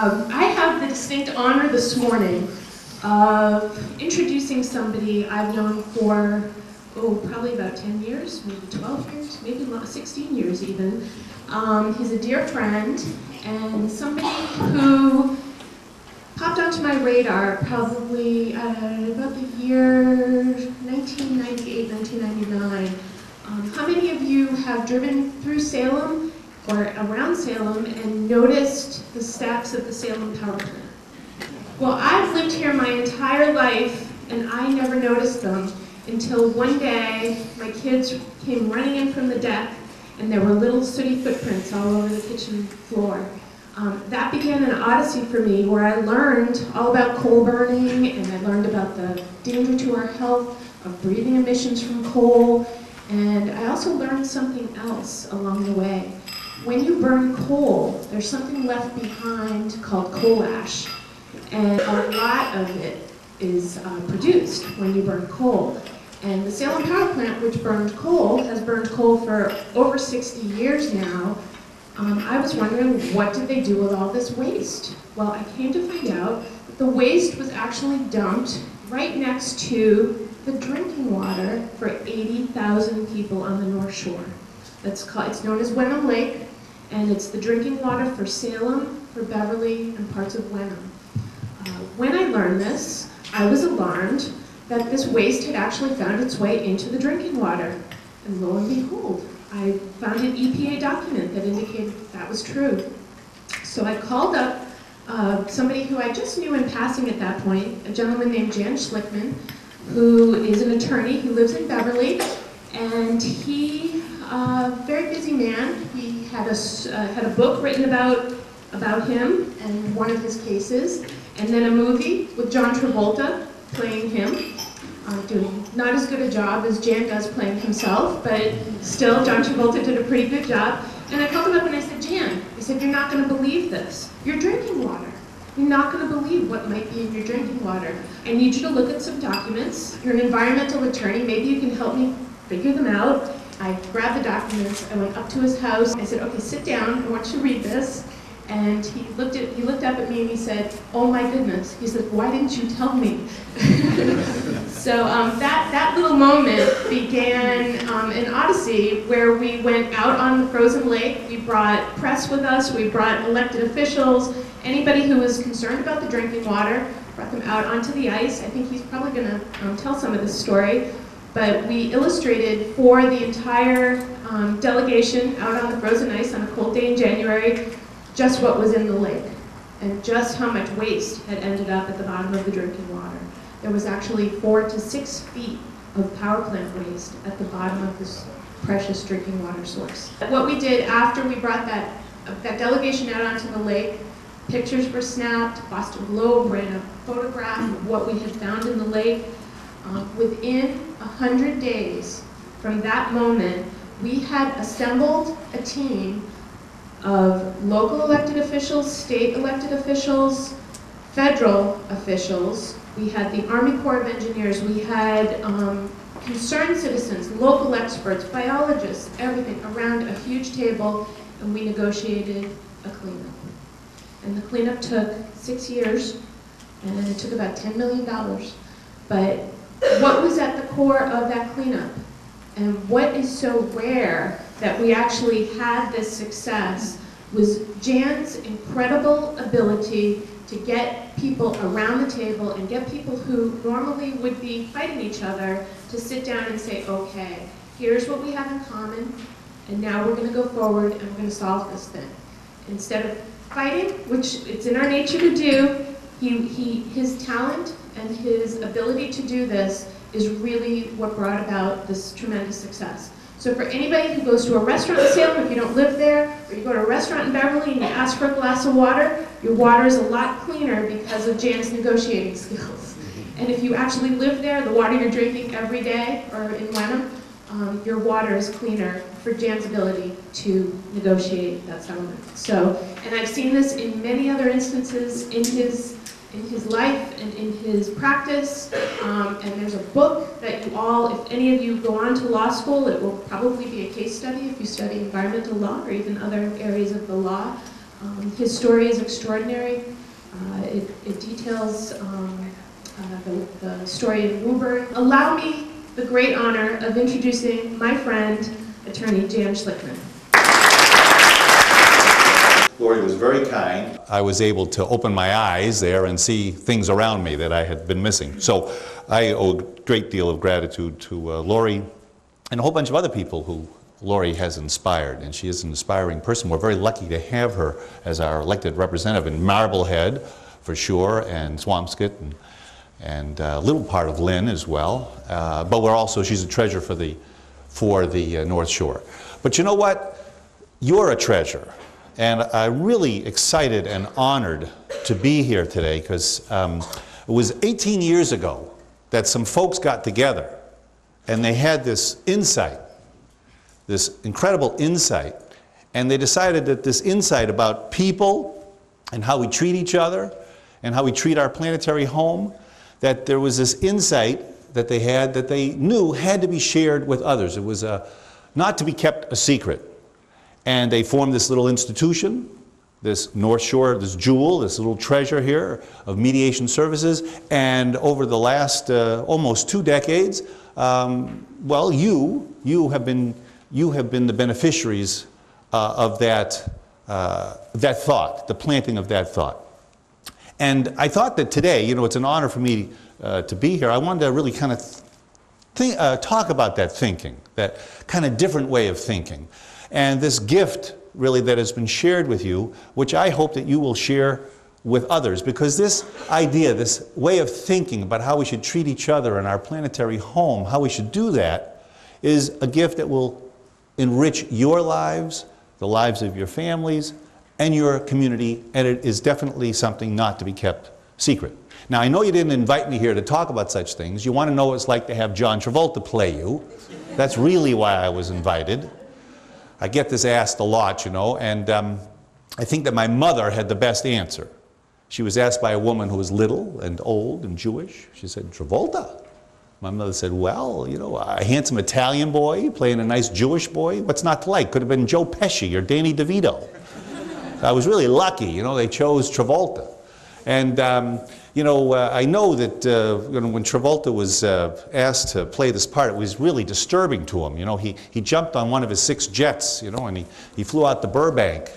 Um, I have the distinct honor this morning of introducing somebody I've known for oh, probably about 10 years, maybe 12 years, maybe 16 years even. Um, he's a dear friend and somebody who popped onto my radar probably uh, about the year 1998, 1999. Um, how many of you have driven through Salem or around Salem and noticed the stacks of the Salem power plant? Well, I've lived here my entire life and I never noticed them until one day my kids came running in from the deck and there were little sooty footprints all over the kitchen floor. Um, that began an odyssey for me where I learned all about coal burning and I learned about the danger to our health of breathing emissions from coal and I also learned something else along the way. When you burn coal, there's something left behind called coal ash and a lot of it is uh, produced when you burn coal. And the Salem Power Plant, which burned coal, has burned coal for over 60 years now. Um, I was wondering, what did they do with all this waste? Well, I came to find out that the waste was actually dumped right next to the drinking water for 80,000 people on the North Shore. That's called, it's known as Wenham Lake, and it's the drinking water for Salem, for Beverly, and parts of Wenham. Uh, when I learned this, I was alarmed that this waste had actually found its way into the drinking water. And lo and behold, I found an EPA document that indicated that was true. So I called up uh, somebody who I just knew in passing at that point, a gentleman named Jan Schlichtmann, who is an attorney who lives in Beverly, and he, uh, very busy man, he had a, uh, had a book written about, about him and one of his cases, and then a movie with John Travolta playing him, uh, doing not as good a job as Jan does playing himself, but still, John Travolta did a pretty good job. And I called him up and I said, Jan, I said, you're not going to believe this. You're drinking water. You're not going to believe what might be in your drinking water. I need you to look at some documents. You're an environmental attorney. Maybe you can help me figure them out. I grabbed the documents. I went up to his house. I said, okay, sit down. I want you to read this. And he looked at he looked up at me and he said, "Oh my goodness." He said, "Why didn't you tell me?" so um, that that little moment began um, an odyssey where we went out on the frozen lake. We brought press with us. We brought elected officials. Anybody who was concerned about the drinking water, brought them out onto the ice. I think he's probably going to um, tell some of this story. But we illustrated for the entire um, delegation out on the frozen ice on a cold day in January just what was in the lake. and just how much waste had ended up at the bottom of the drinking water. There was actually four to six feet of power plant waste at the bottom of this precious drinking water source. What we did after we brought that, that delegation out onto the lake, pictures were snapped, Boston Globe ran a photograph of what we had found in the lake. Uh, Within 100 days from that moment, we had assembled a team of local elected officials, state elected officials, federal officials. We had the Army Corps of Engineers, we had um, concerned citizens, local experts, biologists, everything around a huge table, and we negotiated a cleanup. And the cleanup took six years, and it took about $10 million. But what was at the core of that cleanup? And what is so rare that we actually had this success was Jan's incredible ability to get people around the table and get people who normally would be fighting each other to sit down and say, okay, here's what we have in common, and now we're going to go forward and we're going to solve this thing. Instead of fighting, which it's in our nature to do, he, he, his talent and his ability to do this is really what brought about this tremendous success. So for anybody who goes to a restaurant in Salem, if you don't live there, or you go to a restaurant in Beverly and you ask for a glass of water, your water is a lot cleaner because of Jan's negotiating skills. And if you actually live there, the water you're drinking every day, or in Wenham, um, your water is cleaner for Jan's ability to negotiate that settlement. So, and I've seen this in many other instances in his in his life and in his practice. Um, and there's a book that you all, if any of you go on to law school, it will probably be a case study if you study environmental law or even other areas of the law. Um, his story is extraordinary. Uh, it, it, details um, uh, the, the, story in Woburn. Allow me the great honor of introducing my friend, attorney Jan Schlichtmann. Lori was very kind. I was able to open my eyes there and see things around me that I had been missing. So I owe a great deal of gratitude to uh, Lori and a whole bunch of other people who Lori has inspired. And she is an inspiring person. We're very lucky to have her as our elected representative in Marblehead, for sure, and Swampscott, and, and uh, a little part of Lynn as well. Uh, but we're also, she's a treasure for the, for the uh, North Shore. But you know what? You're a treasure. And I'm really excited and honored to be here today because um, it was 18 years ago that some folks got together and they had this insight, this incredible insight, and they decided that this insight about people and how we treat each other and how we treat our planetary home, that there was this insight that they had that they knew had to be shared with others. It was a, not to be kept a secret. And they formed this little institution, this North Shore, this jewel, this little treasure here of mediation services. And over the last uh, almost two decades, um, well, you, you have been, you have been the beneficiaries uh, of that, uh, that thought, the planting of that thought. And I thought that today, you know, it's an honor for me uh, to be here. I wanted to really kind of uh, talk about that thinking, that kind of different way of thinking. And this gift, really, that has been shared with you, which I hope that you will share with others, because this idea, this way of thinking about how we should treat each other in our planetary home, how we should do that, is a gift that will enrich your lives, the lives of your families, and your community, and it is definitely something not to be kept secret. Now, I know you didn't invite me here to talk about such things. You want to know what it's like to have John Travolta play you. That's really why I was invited. I get this asked a lot, you know, and um, I think that my mother had the best answer. She was asked by a woman who was little and old and Jewish. She said, Travolta. My mother said, well, you know, a handsome Italian boy playing a nice Jewish boy, what's not to like? Could have been Joe Pesci or Danny DeVito. I was really lucky, you know, they chose Travolta. And, um, you know, uh, I know that uh, when Travolta was uh, asked to play this part, it was really disturbing to him. You know, he, he jumped on one of his six jets, you know, and he, he flew out to Burbank.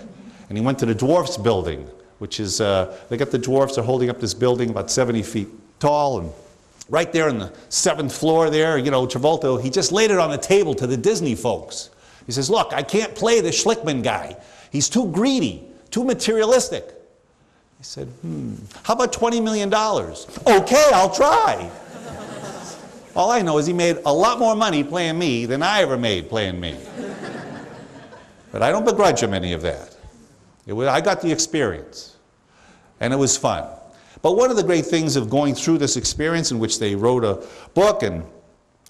And he went to the Dwarfs building, which is, uh, they got the Dwarfs are holding up this building about 70 feet tall. And right there on the seventh floor there, you know, Travolta, he just laid it on the table to the Disney folks. He says, look, I can't play the Schlichtmann guy. He's too greedy, too materialistic. I said, hmm, how about $20 million? Okay, I'll try. All I know is he made a lot more money playing me than I ever made playing me. But I don't begrudge him any of that. It was, I got the experience, and it was fun. But one of the great things of going through this experience, in which they wrote a book, and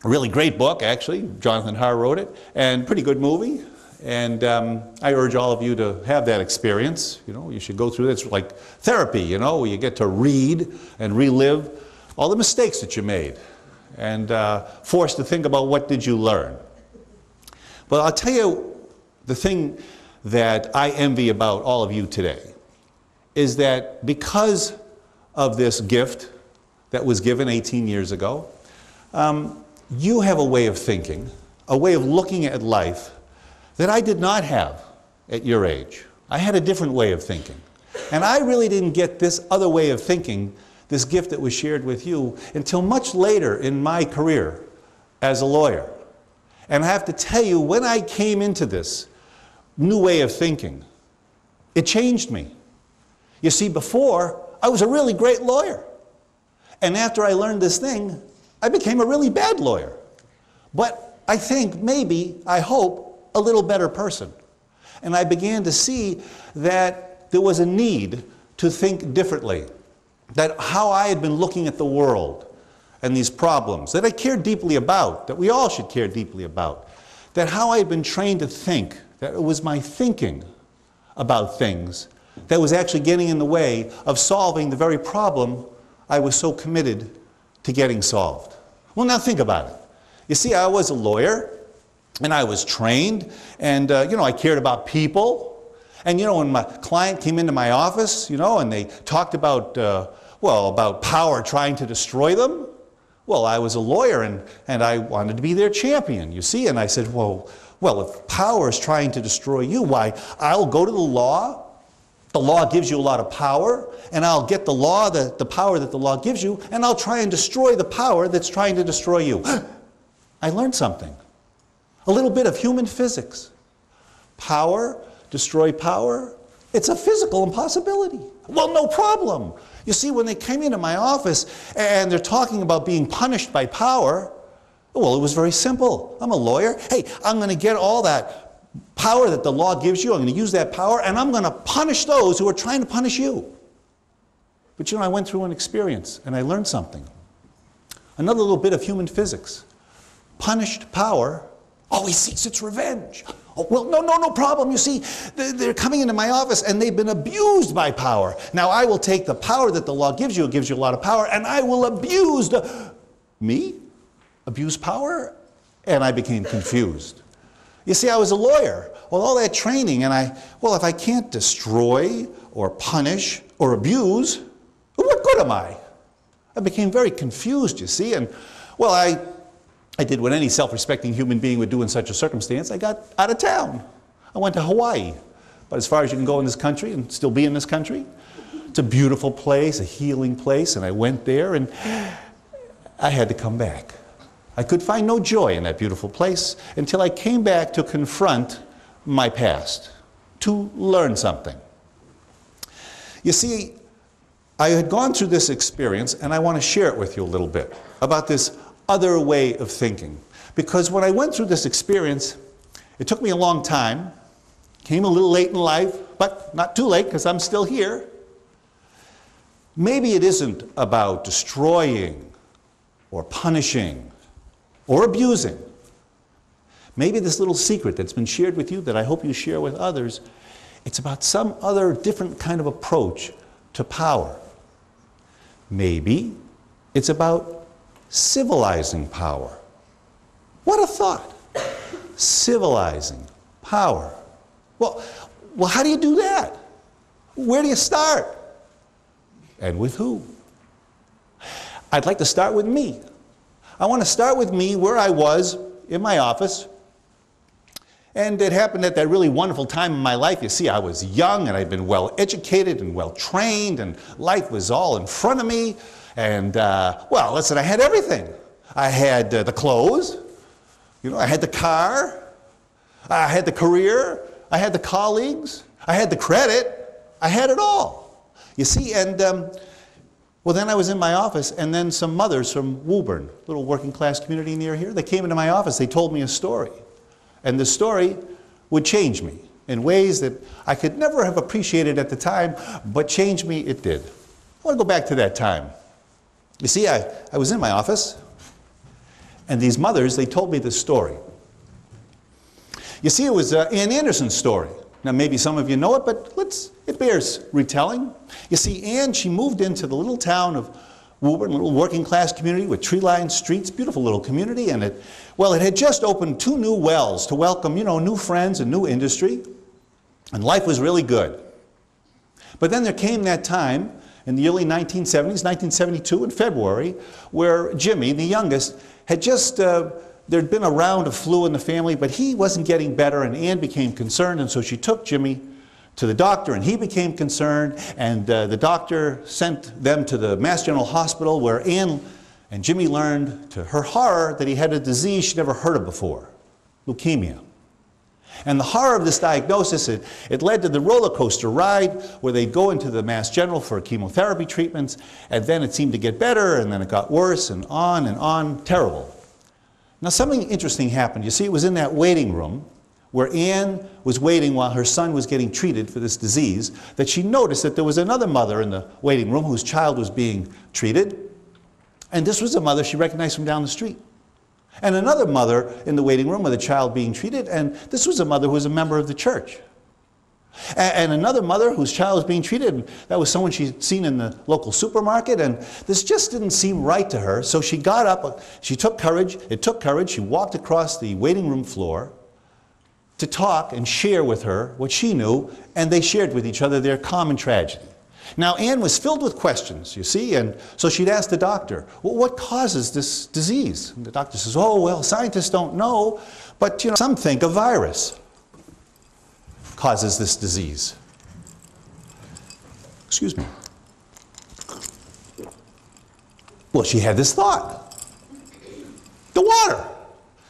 a really great book, actually, Jonathan Harr wrote it, and pretty good movie. And um, I urge all of you to have that experience. You know, you should go through this like therapy, you know, where you get to read and relive all the mistakes that you made and uh, forced to think about what did you learn. But I'll tell you the thing that I envy about all of you today is that because of this gift that was given 18 years ago, um, you have a way of thinking, a way of looking at life that I did not have at your age. I had a different way of thinking. And I really didn't get this other way of thinking, this gift that was shared with you, until much later in my career as a lawyer. And I have to tell you, when I came into this new way of thinking, it changed me. You see, before, I was a really great lawyer. And after I learned this thing, I became a really bad lawyer. But I think, maybe, I hope, a little better person. And I began to see that there was a need to think differently. That how I had been looking at the world and these problems that I cared deeply about, that we all should care deeply about, that how I had been trained to think, that it was my thinking about things that was actually getting in the way of solving the very problem I was so committed to getting solved. Well, now think about it. You see, I was a lawyer, and I was trained, and uh, you know, I cared about people. And you know, when my client came into my office, you know, and they talked about, uh, well, about power trying to destroy them, well, I was a lawyer and, and I wanted to be their champion, you see. And I said, well, well, if power is trying to destroy you, why, I'll go to the law. The law gives you a lot of power, and I'll get the law, the, the power that the law gives you, and I'll try and destroy the power that's trying to destroy you. I learned something. A little bit of human physics. Power, destroy power, it's a physical impossibility. Well, no problem. You see, when they came into my office and they're talking about being punished by power, well, it was very simple. I'm a lawyer. Hey, I'm going to get all that power that the law gives you, I'm going to use that power, and I'm going to punish those who are trying to punish you. But you know, I went through an experience and I learned something. Another little bit of human physics. Punished power Oh, always seeks its revenge. Oh, well, no, no, no problem. You see, they're coming into my office and they've been abused by power. Now I will take the power that the law gives you, it gives you a lot of power, and I will abuse the. Me? Abuse power? And I became confused. You see, I was a lawyer with all that training, and I, well, if I can't destroy or punish or abuse, what good am I? I became very confused, you see, and well, I I did what any self respecting human being would do in such a circumstance. I got out of town. I went to Hawaii, but as far as you can go in this country and still be in this country. It's a beautiful place, a healing place, and I went there and I had to come back. I could find no joy in that beautiful place until I came back to confront my past, to learn something. You see, I had gone through this experience and I want to share it with you a little bit about this other way of thinking. Because when I went through this experience, it took me a long time, came a little late in life, but not too late because I'm still here. Maybe it isn't about destroying or punishing or abusing. Maybe this little secret that's been shared with you that I hope you share with others, it's about some other different kind of approach to power. Maybe it's about civilizing power. What a thought! Civilizing power. Well, well, how do you do that? Where do you start? And with who? I'd like to start with me. I want to start with me where I was in my office. And it happened at that really wonderful time in my life. You see, I was young and I'd been well educated and well trained, and life was all in front of me. And, uh, well, listen, I had everything. I had uh, the clothes, you know, I had the car, I had the career, I had the colleagues, I had the credit, I had it all. You see, and um, well, then I was in my office, and then some mothers from Woburn, little working class community near here, they came into my office. They told me a story. And the story would change me in ways that I could never have appreciated at the time, but change me it did. I want to go back to that time. You see, I, I was in my office, and these mothers, they told me this story. You see, it was uh, Anne Anderson's story. Now, maybe some of you know it, but let's, it bears retelling. You see, Anne, she moved into the little town of Woburn, a little working class community with tree lined streets, beautiful little community, and it, well, it had just opened two new wells to welcome, you know, new friends and new industry, and life was really good. But then there came that time in the early 1970s, 1972 in February, where Jimmy, the youngest, had just uh, there'd been a round of flu in the family, but he wasn't getting better, and Anne became concerned, and so she took Jimmy to the doctor, and he became concerned, and uh, the doctor sent them to the Mass General Hospital, where Anne and Jimmy learned, to her horror, that he had a disease she'd never heard of before leukemia. And the horror of this diagnosis, it, it led to the roller coaster ride where they'd go into the Mass General for chemotherapy treatments, and then it seemed to get better, and then it got worse, and on and on, terrible. Now, something interesting happened. You see, it was in that waiting room where Anne was waiting while her son was getting treated for this disease that she noticed that there was another mother in the waiting room whose child was being treated. And this was a mother she recognized from down the street. And another mother in the waiting room with a child being treated, and this was a mother who was a member of the church. And another mother whose child was being treated, and that was someone she'd seen in the local supermarket, and this just didn't seem right to her. So she got up, she took courage, it took courage, she walked across the waiting room floor to talk and share with her what she knew, and they shared with each other their common tragedy. Now, Anne was filled with questions, you see, and so she'd ask the doctor, well, what causes this disease? And the doctor says, oh, well, scientists don't know, but you know, some think a virus causes this disease. Excuse me. Well, she had this thought. The water.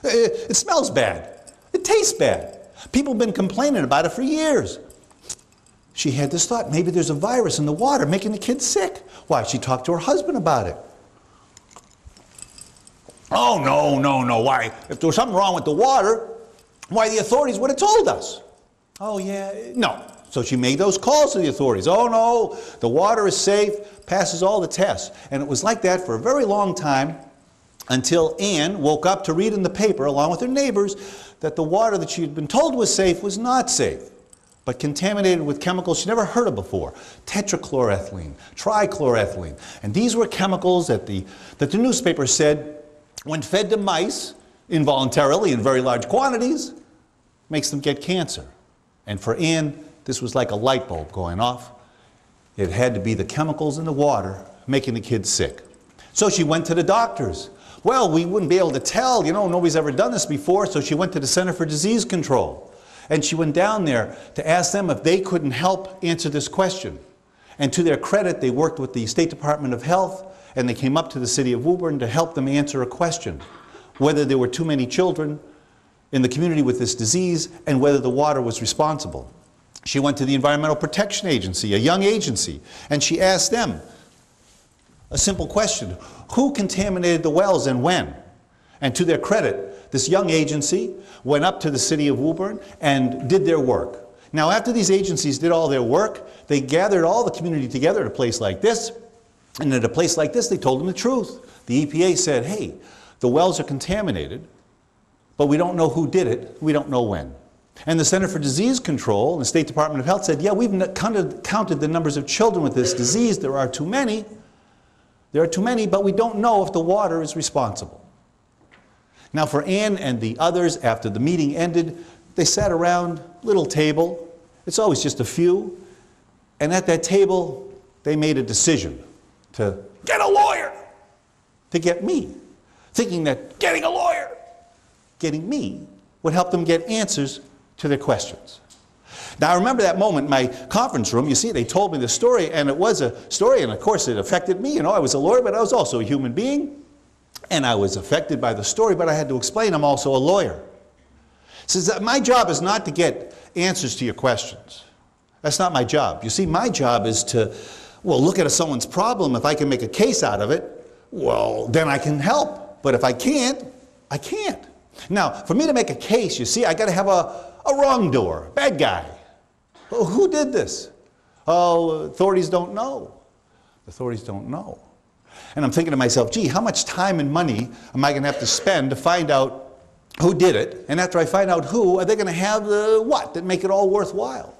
It, it smells bad. It tastes bad. People have been complaining about it for years. She had this thought maybe there's a virus in the water making the kids sick. Why? She talked to her husband about it. Oh, no, no, no. Why? If there was something wrong with the water, why the authorities would have told us. Oh, yeah, no. So she made those calls to the authorities. Oh, no, the water is safe, passes all the tests. And it was like that for a very long time until Anne woke up to read in the paper, along with her neighbors, that the water that she had been told was safe was not safe but contaminated with chemicals she never heard of before tetrachloroethylene, trichloroethylene. And these were chemicals that the, that the newspaper said, when fed to mice involuntarily in very large quantities, makes them get cancer. And for Anne, this was like a light bulb going off. It had to be the chemicals in the water making the kids sick. So she went to the doctors. Well, we wouldn't be able to tell, you know, nobody's ever done this before, so she went to the Center for Disease Control. And she went down there to ask them if they couldn't help answer this question. And to their credit, they worked with the State Department of Health and they came up to the city of Woburn to help them answer a question whether there were too many children in the community with this disease and whether the water was responsible. She went to the Environmental Protection Agency, a young agency, and she asked them a simple question Who contaminated the wells and when? And to their credit, this young agency went up to the city of Woburn and did their work. Now, after these agencies did all their work, they gathered all the community together at a place like this. And at a place like this, they told them the truth. The EPA said, hey, the wells are contaminated, but we don't know who did it, we don't know when. And the Center for Disease Control and the State Department of Health said, yeah, we've counted, counted the numbers of children with this disease. There are too many. There are too many, but we don't know if the water is responsible. Now, for Anne and the others, after the meeting ended, they sat around, little table. It's always just a few. And at that table, they made a decision to get a lawyer, to get me, thinking that getting a lawyer, getting me, would help them get answers to their questions. Now, I remember that moment in my conference room. You see, they told me the story, and it was a story, and of course, it affected me. You know, I was a lawyer, but I was also a human being. And I was affected by the story, but I had to explain I'm also a lawyer. Says that my job is not to get answers to your questions. That's not my job. You see, my job is to well, look at someone's problem. If I can make a case out of it, well, then I can help. But if I can't, I can't. Now, for me to make a case, you see, I got to have a, a wrongdoer, bad guy. Well, who did this? Oh, authorities don't know. Authorities don't know. And I'm thinking to myself, gee, how much time and money am I going to have to spend to find out who did it? And after I find out who, are they going to have the what that make it all worthwhile?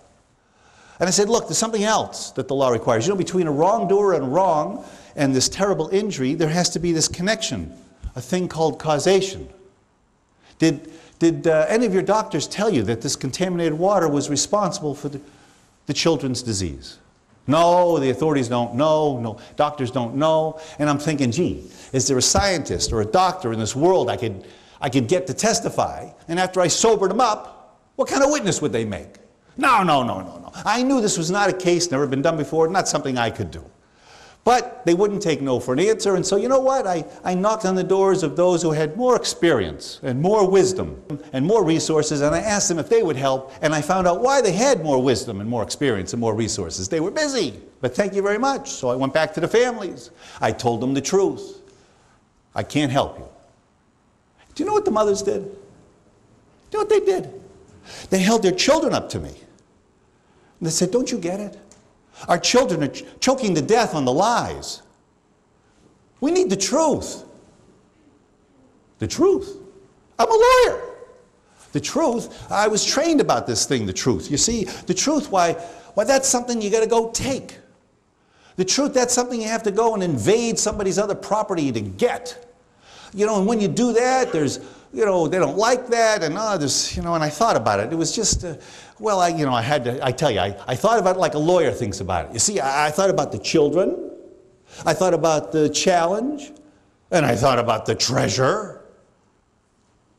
And I said, look, there's something else that the law requires. You know, between a wrongdoer and wrong and this terrible injury, there has to be this connection, a thing called causation. Did, did uh, any of your doctors tell you that this contaminated water was responsible for the, the children's disease? No, the authorities don't know, no, doctors don't know. And I'm thinking, gee, is there a scientist or a doctor in this world I could, I could get to testify? And after I sobered them up, what kind of witness would they make? No, no, no, no, no. I knew this was not a case, never been done before, not something I could do. But they wouldn't take no for an answer, and so you know what? I, I knocked on the doors of those who had more experience and more wisdom and more resources, and I asked them if they would help, and I found out why they had more wisdom and more experience and more resources. They were busy, but thank you very much. So I went back to the families. I told them the truth. I can't help you. Do you know what the mothers did? Do you know what they did? They held their children up to me. And they said, Don't you get it? Our children are ch- choking to death on the lies. We need the truth. The truth. I'm a lawyer. The truth, I was trained about this thing, the truth. You see, the truth, why, why that's something you got to go take. The truth, that's something you have to go and invade somebody's other property to get. You know, and when you do that, there's, you know, they don't like that, and oh, you know, and I thought about it. It was just, uh, well, I, you know, I had to, I tell you, I, I thought about it like a lawyer thinks about it. You see, I, I thought about the children, I thought about the challenge, and I thought about the treasure.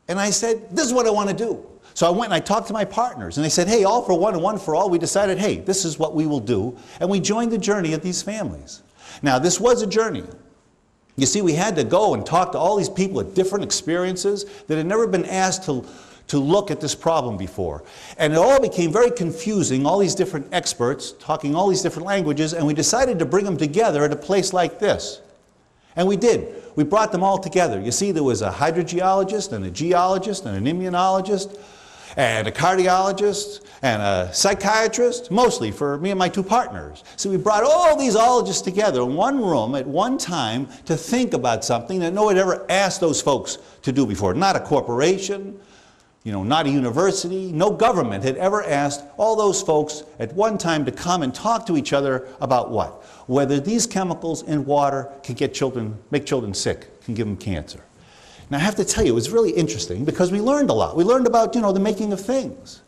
And I said, this is what I want to do. So I went and I talked to my partners, and they said, hey, all for one and one for all. We decided, hey, this is what we will do. And we joined the journey of these families. Now, this was a journey. You see, we had to go and talk to all these people with different experiences that had never been asked to, to look at this problem before. And it all became very confusing, all these different experts talking all these different languages, and we decided to bring them together at a place like this. And we did. We brought them all together. You see, there was a hydrogeologist and a geologist and an immunologist and a cardiologist and a psychiatrist, mostly for me and my two partners. So we brought all these ologists together in one room at one time to think about something that no one ever asked those folks to do before. Not a corporation, you know, not a university, no government had ever asked all those folks at one time to come and talk to each other about what? Whether these chemicals in water can get children, make children sick, can give them cancer. Now I have to tell you, it was really interesting because we learned a lot. We learned about, you know, the making of things.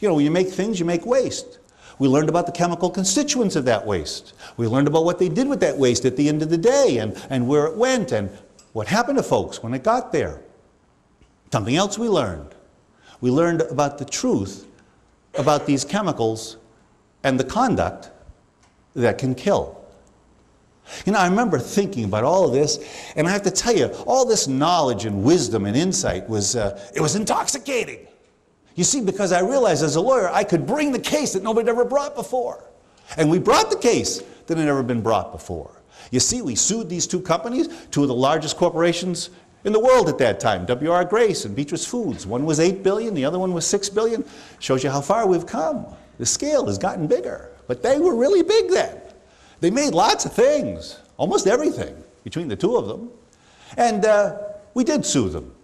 You know, when you make things, you make waste. We learned about the chemical constituents of that waste. We learned about what they did with that waste at the end of the day and, and where it went and what happened to folks when it got there. Something else we learned. We learned about the truth about these chemicals and the conduct that can kill. You know, I remember thinking about all of this, and I have to tell you, all this knowledge and wisdom and insight was, uh, it was intoxicating. You see, because I realized as a lawyer, I could bring the case that nobody ever brought before. And we brought the case that had never been brought before. You see, we sued these two companies, two of the largest corporations in the world at that time, W.R. Grace and Beatrice Foods. One was 8 billion, the other one was 6 billion. Shows you how far we've come. The scale has gotten bigger, but they were really big then. They made lots of things, almost everything, between the two of them. And uh, we did sue them.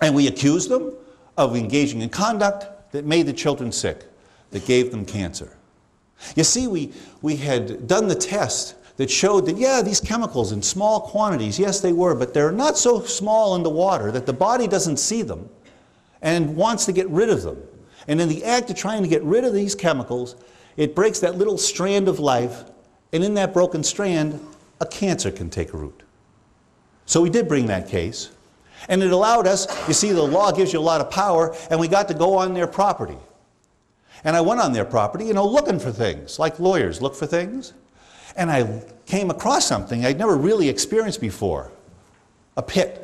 And we accused them of engaging in conduct that made the children sick, that gave them cancer. You see, we, we had done the test that showed that, yeah, these chemicals in small quantities, yes, they were, but they're not so small in the water that the body doesn't see them and wants to get rid of them. And in the act of trying to get rid of these chemicals, it breaks that little strand of life and in that broken strand, a cancer can take root. So we did bring that case. And it allowed us, you see, the law gives you a lot of power, and we got to go on their property. And I went on their property, you know, looking for things, like lawyers look for things. And I came across something I'd never really experienced before a pit.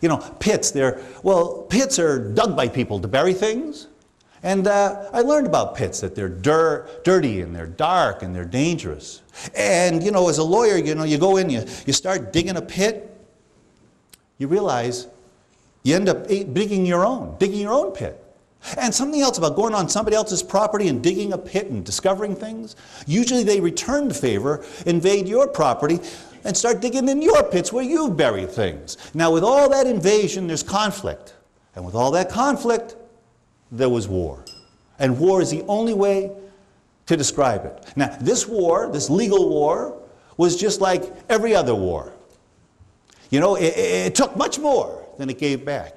You know, pits, they're, well, pits are dug by people to bury things. And uh, I learned about pits, that they're dir- dirty and they're dark and they're dangerous. And, you know, as a lawyer, you know, you go in, you, you start digging a pit, you realize you end up digging your own, digging your own pit. And something else about going on somebody else's property and digging a pit and discovering things. Usually they return the favor, invade your property, and start digging in your pits where you've buried things. Now, with all that invasion, there's conflict. And with all that conflict, there was war. And war is the only way to describe it. Now, this war, this legal war, was just like every other war. You know, it, it took much more than it gave back.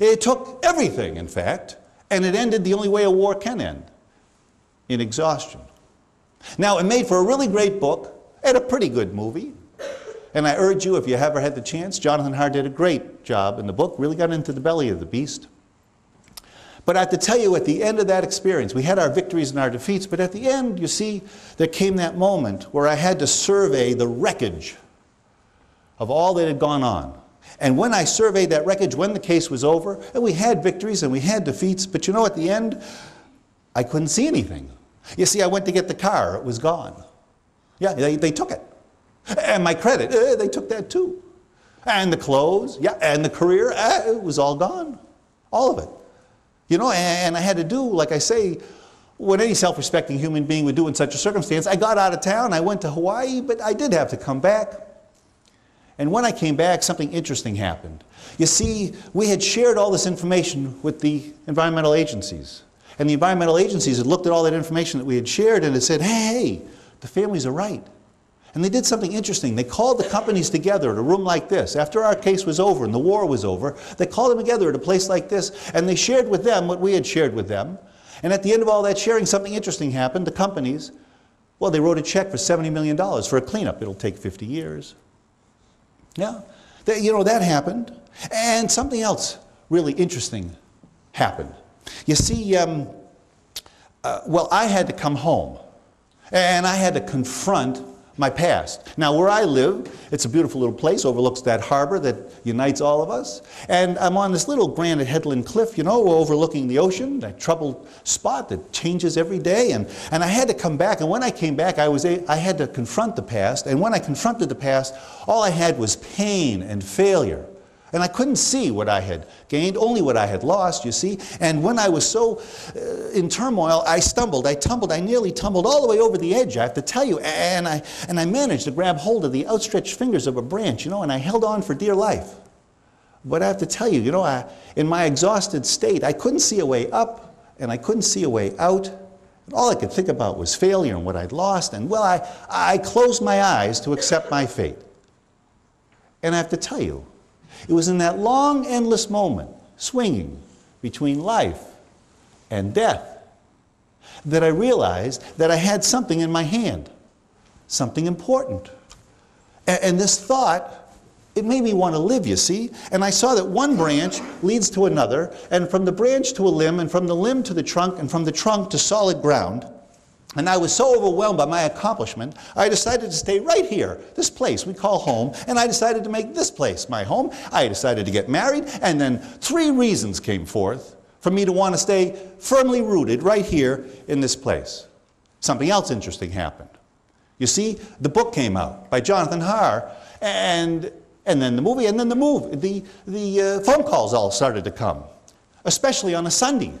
It took everything, in fact, and it ended the only way a war can end in exhaustion. Now, it made for a really great book and a pretty good movie. And I urge you, if you ever had the chance, Jonathan Harr did a great job in the book, really got into the belly of the beast. But I have to tell you, at the end of that experience, we had our victories and our defeats, but at the end, you see, there came that moment where I had to survey the wreckage of all that had gone on. And when I surveyed that wreckage, when the case was over, and we had victories and we had defeats, but you know, at the end, I couldn't see anything. You see, I went to get the car, it was gone. Yeah, they, they took it. And my credit, eh, they took that too. And the clothes, yeah, and the career, eh, it was all gone. All of it. You know, and I had to do, like I say, what any self respecting human being would do in such a circumstance. I got out of town, I went to Hawaii, but I did have to come back. And when I came back, something interesting happened. You see, we had shared all this information with the environmental agencies. And the environmental agencies had looked at all that information that we had shared and had said, hey, the families are right. And they did something interesting. They called the companies together at a room like this. After our case was over and the war was over, they called them together at a place like this and they shared with them what we had shared with them. And at the end of all that sharing, something interesting happened. The companies, well, they wrote a check for $70 million for a cleanup. It'll take 50 years. Yeah, that, you know, that happened. And something else really interesting happened. You see, um, uh, well, I had to come home and I had to confront my past. Now, where I live, it's a beautiful little place, overlooks that harbor that unites all of us. And I'm on this little granite headland cliff, you know, overlooking the ocean, that troubled spot that changes every day. And, and I had to come back. And when I came back, I, was a, I had to confront the past. And when I confronted the past, all I had was pain and failure. And I couldn't see what I had gained, only what I had lost, you see. And when I was so uh, in turmoil, I stumbled, I tumbled, I nearly tumbled all the way over the edge, I have to tell you. And I, and I managed to grab hold of the outstretched fingers of a branch, you know, and I held on for dear life. But I have to tell you, you know, I, in my exhausted state, I couldn't see a way up and I couldn't see a way out. And all I could think about was failure and what I'd lost. And well, I, I closed my eyes to accept my fate. And I have to tell you, it was in that long, endless moment, swinging between life and death, that I realized that I had something in my hand, something important. And, and this thought, it made me want to live, you see. And I saw that one branch leads to another, and from the branch to a limb, and from the limb to the trunk, and from the trunk to solid ground. And I was so overwhelmed by my accomplishment, I decided to stay right here, this place we call home, and I decided to make this place my home. I decided to get married, and then three reasons came forth for me to want to stay firmly rooted right here in this place. Something else interesting happened. You see, the book came out by Jonathan Harr, and, and then the movie, and then the move, the, the uh, phone calls all started to come, especially on a Sunday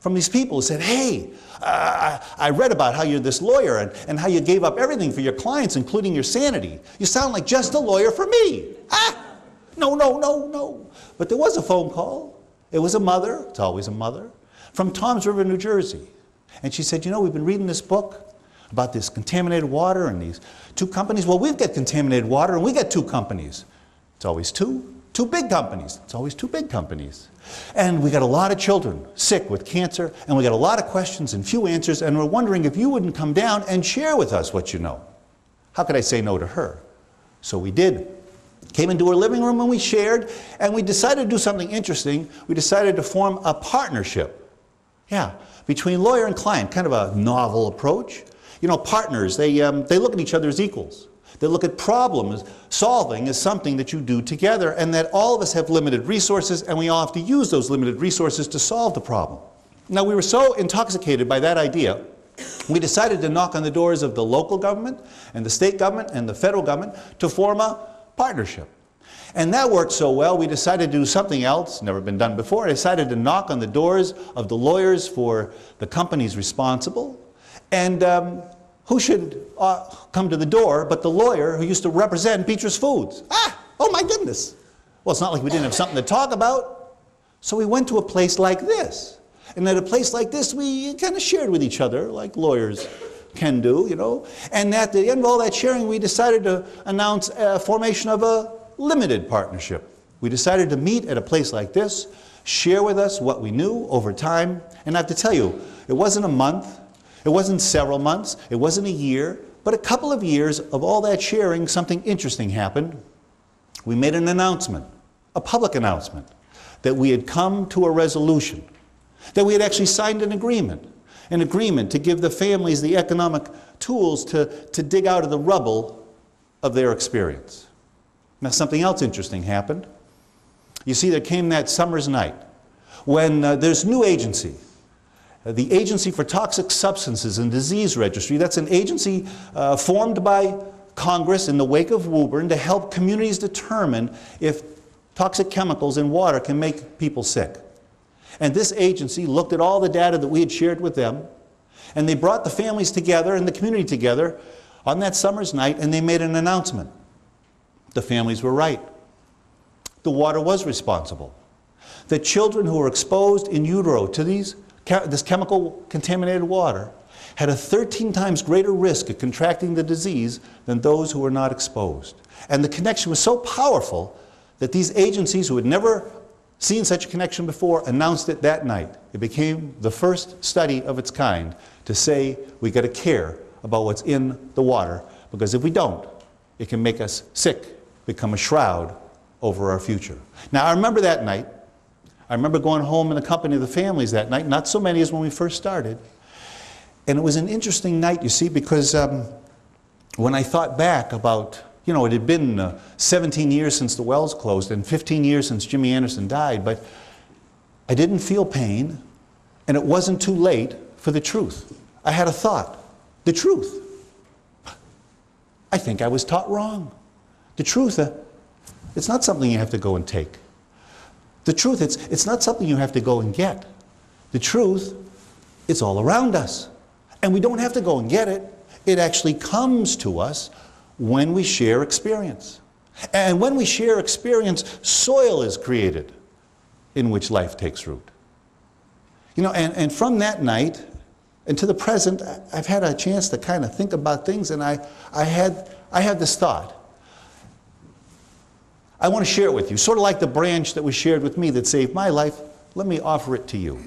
from these people who said, Hey, uh, I read about how you're this lawyer and, and how you gave up everything for your clients, including your sanity. You sound like just a lawyer for me. Ah! No, no, no, no. But there was a phone call. It was a mother, it's always a mother, from Toms River, New Jersey. And she said, You know, we've been reading this book about this contaminated water and these two companies. Well, we've got contaminated water and we got two companies. It's always two. Two big companies. It's always two big companies. And we got a lot of children sick with cancer, and we got a lot of questions and few answers, and we're wondering if you wouldn't come down and share with us what you know. How could I say no to her? So we did. Came into her living room and we shared, and we decided to do something interesting. We decided to form a partnership. Yeah, between lawyer and client, kind of a novel approach. You know, partners, they, um, they look at each other as equals. They look at problems solving as something that you do together, and that all of us have limited resources, and we all have to use those limited resources to solve the problem. Now, we were so intoxicated by that idea, we decided to knock on the doors of the local government and the state government and the federal government to form a partnership. And that worked so well, we decided to do something else, never been done before. I decided to knock on the doors of the lawyers for the companies responsible. And um, who should uh, come to the door but the lawyer who used to represent Beatrice Foods? Ah, oh my goodness. Well, it's not like we didn't have something to talk about. So we went to a place like this. And at a place like this, we kind of shared with each other, like lawyers can do, you know. And at the end of all that sharing, we decided to announce a formation of a limited partnership. We decided to meet at a place like this, share with us what we knew over time. And I have to tell you, it wasn't a month, it wasn't several months, it wasn't a year, but a couple of years of all that sharing, something interesting happened. We made an announcement, a public announcement, that we had come to a resolution, that we had actually signed an agreement, an agreement to give the families the economic tools to, to dig out of the rubble of their experience. Now, something else interesting happened. You see, there came that summer's night when uh, there's new agency, the Agency for Toxic Substances and Disease Registry. That's an agency uh, formed by Congress in the wake of Woburn to help communities determine if toxic chemicals in water can make people sick. And this agency looked at all the data that we had shared with them, and they brought the families together and the community together on that summer's night, and they made an announcement. The families were right. The water was responsible. The children who were exposed in utero to these, this chemical contaminated water had a 13 times greater risk of contracting the disease than those who were not exposed. And the connection was so powerful that these agencies who had never seen such a connection before announced it that night. It became the first study of its kind to say we got to care about what's in the water because if we don't, it can make us sick become a shroud over our future. Now, I remember that night. I remember going home in the company of the families that night, not so many as when we first started. And it was an interesting night, you see, because um, when I thought back about, you know, it had been uh, 17 years since the wells closed and 15 years since Jimmy Anderson died, but I didn't feel pain, and it wasn't too late for the truth. I had a thought the truth. I think I was taught wrong. The truth, uh, it's not something you have to go and take. The truth, it's, it's not something you have to go and get. The truth, it's all around us. And we don't have to go and get it. It actually comes to us when we share experience. And when we share experience, soil is created in which life takes root. You know, and, and from that night and to the present, I've had a chance to kind of think about things, and I, I, had, I had this thought. I want to share it with you. Sort of like the branch that was shared with me that saved my life, let me offer it to you.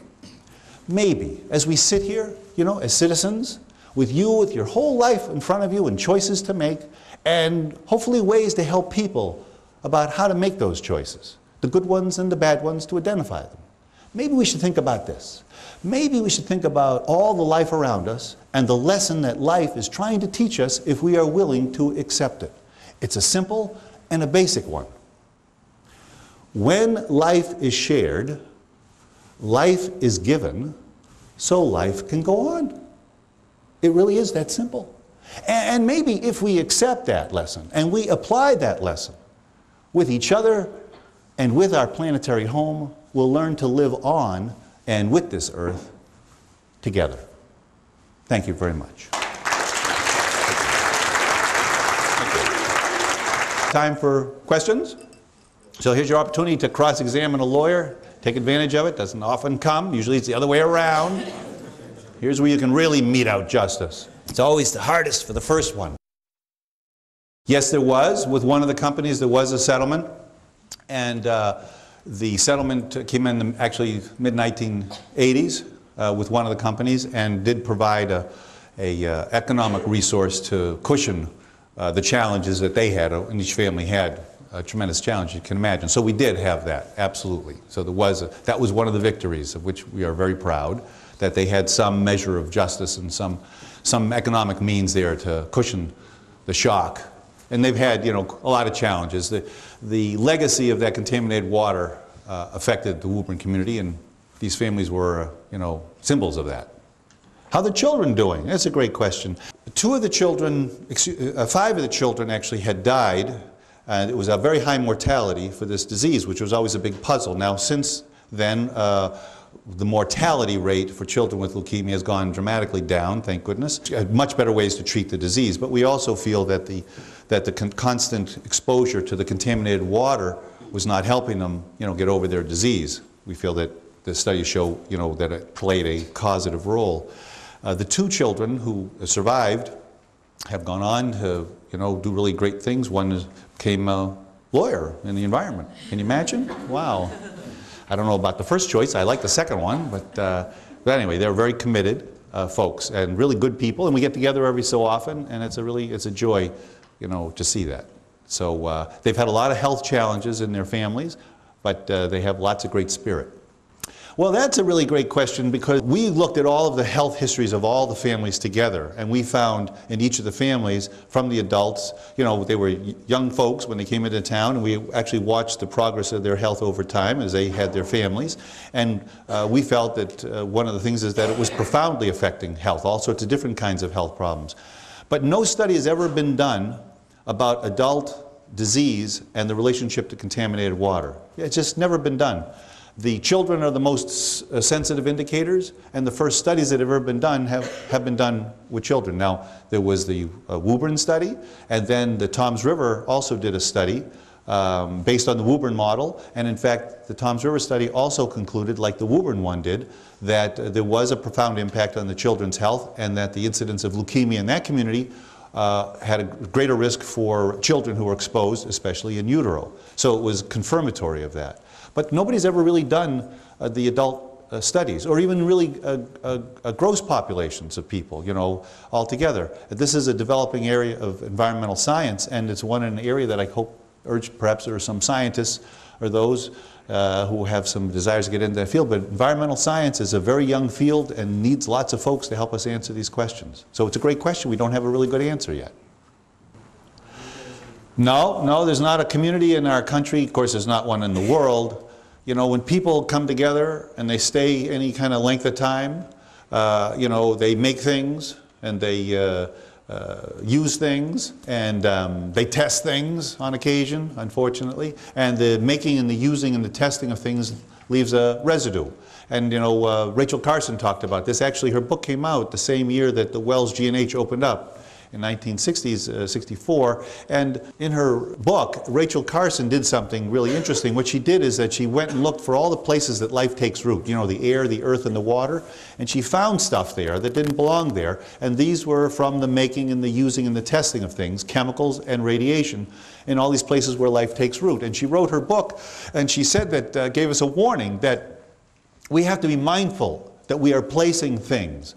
Maybe, as we sit here, you know, as citizens, with you, with your whole life in front of you and choices to make, and hopefully ways to help people about how to make those choices, the good ones and the bad ones, to identify them. Maybe we should think about this. Maybe we should think about all the life around us and the lesson that life is trying to teach us if we are willing to accept it. It's a simple and a basic one. When life is shared, life is given, so life can go on. It really is that simple. And maybe if we accept that lesson and we apply that lesson with each other and with our planetary home, we'll learn to live on and with this earth together. Thank you very much. Time for questions? So here's your opportunity to cross-examine a lawyer. Take advantage of it. Doesn't often come. Usually it's the other way around. Here's where you can really mete out justice. It's always the hardest for the first one. Yes, there was. With one of the companies, there was a settlement. And uh, the settlement came in the, actually mid-1980s uh, with one of the companies and did provide a, a uh, economic resource to cushion uh, the challenges that they had uh, and each family had a tremendous challenge, you can imagine. So we did have that, absolutely. So there was a, that was one of the victories of which we are very proud, that they had some measure of justice and some, some economic means there to cushion the shock. And they've had, you know, a lot of challenges. The, the legacy of that contaminated water uh, affected the Woburn community, and these families were, uh, you know, symbols of that. How the children doing? That's a great question. Two of the children, excuse- uh, five of the children actually had died, and it was a very high mortality for this disease, which was always a big puzzle. Now, since then, uh, the mortality rate for children with leukemia has gone dramatically down, thank goodness. Uh, Much better ways to treat the disease, but we also feel that the, that the con- constant exposure to the contaminated water was not helping them, you know, get over their disease. We feel that the studies show, you know, that it played a causative role. Uh, the two children who survived have gone on to, you know, do really great things. One became a lawyer in the environment. Can you imagine? Wow. I don't know about the first choice. I like the second one, but, uh, but anyway, they're very committed uh, folks and really good people. And we get together every so often, and it's a really it's a joy, you know, to see that. So uh, they've had a lot of health challenges in their families, but uh, they have lots of great spirit. Well, that's a really great question because we looked at all of the health histories of all the families together, and we found in each of the families, from the adults, you know, they were young folks when they came into town, and we actually watched the progress of their health over time as they had their families. And uh, we felt that uh, one of the things is that it was profoundly affecting health, all sorts of different kinds of health problems. But no study has ever been done about adult disease and the relationship to contaminated water. It's just never been done. The children are the most uh, sensitive indicators, and the first studies that have ever been done have, have been done with children. Now, there was the uh, Woburn study, and then the Toms River also did a study um, based on the Woburn model, and in fact, the Toms River study also concluded, like the Woburn one did, that uh, there was a profound impact on the children's health, and that the incidence of leukemia in that community uh, had a greater risk for children who were exposed, especially in utero. So it was confirmatory of that. But nobody's ever really done uh, the adult uh, studies, or even really uh, uh, uh, gross populations of people, you know, altogether. This is a developing area of environmental science, and it's one in an area that I hope, urge, perhaps there are some scientists or those uh, who have some desires to get into that field, but environmental science is a very young field and needs lots of folks to help us answer these questions. So it's a great question. We don't have a really good answer yet. No, no, there's not a community in our country. Of course, there's not one in the world. You know, when people come together and they stay any kind of length of time, uh, you know, they make things and they uh, uh, use things and um, they test things on occasion, unfortunately. And the making and the using and the testing of things leaves a residue. And you know, uh, Rachel Carson talked about this. Actually, her book came out the same year that the Wells G&H opened up in 1960s, uh, 64. And in her book, Rachel Carson did something really interesting. What she did is that she went and looked for all the places that life takes root, you know, the air, the earth, and the water. And she found stuff there that didn't belong there. And these were from the making and the using and the testing of things, chemicals and radiation, in all these places where life takes root. And she wrote her book, and she said that, uh, gave us a warning that we have to be mindful that we are placing things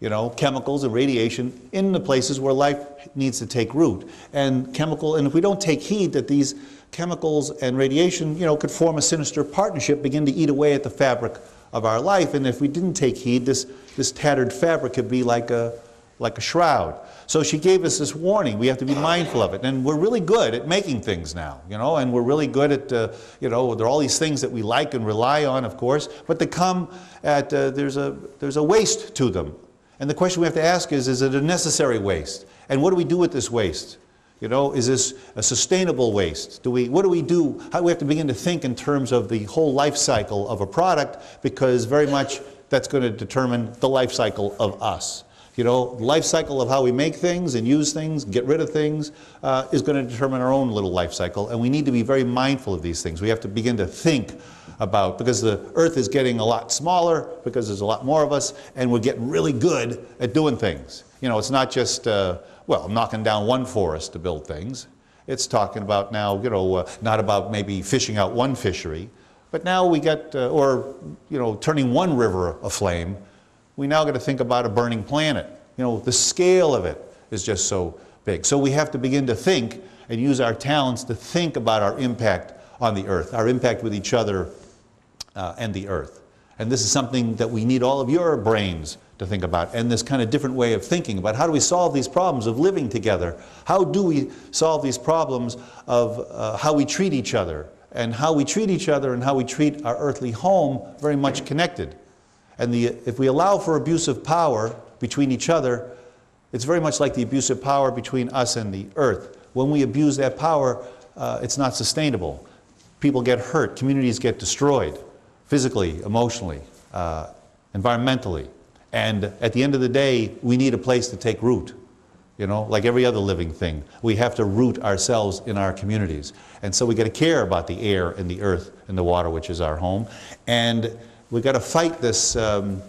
you know, chemicals and radiation in the places where life needs to take root. And chemical, and if we don't take heed that these chemicals and radiation, you know, could form a sinister partnership, begin to eat away at the fabric of our life. And if we didn't take heed, this, this tattered fabric could be like a, like a shroud. So she gave us this warning. We have to be mindful of it. And we're really good at making things now, you know, and we're really good at, uh, you know, there are all these things that we like and rely on, of course, but they come at, uh, there's, a, there's a waste to them. And the question we have to ask is, is it a necessary waste? And what do we do with this waste? You know, is this a sustainable waste? Do we, what do we do? How do we have to begin to think in terms of the whole life cycle of a product? Because very much that's going to determine the life cycle of us. You know, the life cycle of how we make things and use things, get rid of things, uh, is going to determine our own little life cycle. And we need to be very mindful of these things. We have to begin to think about, because the earth is getting a lot smaller, because there's a lot more of us, and we're getting really good at doing things. You know, it's not just, uh, well, knocking down one forest to build things. It's talking about now, you know, uh, not about maybe fishing out one fishery, but now we get, uh, or, you know, turning one river aflame. We now got to think about a burning planet. You know, the scale of it is just so big. So we have to begin to think and use our talents to think about our impact on the earth, our impact with each other uh, and the earth. And this is something that we need all of your brains to think about, and this kind of different way of thinking about how do we solve these problems of living together? How do we solve these problems of uh, how we treat each other? And how we treat each other and how we treat our earthly home very much connected. And the, if we allow for abusive power between each other, it's very much like the abusive power between us and the earth. When we abuse that power, uh, it's not sustainable. People get hurt, communities get destroyed, physically, emotionally, uh, environmentally. And at the end of the day, we need a place to take root. You know, like every other living thing, we have to root ourselves in our communities. And so we got to care about the air and the earth and the water, which is our home. And we got to fight this, um,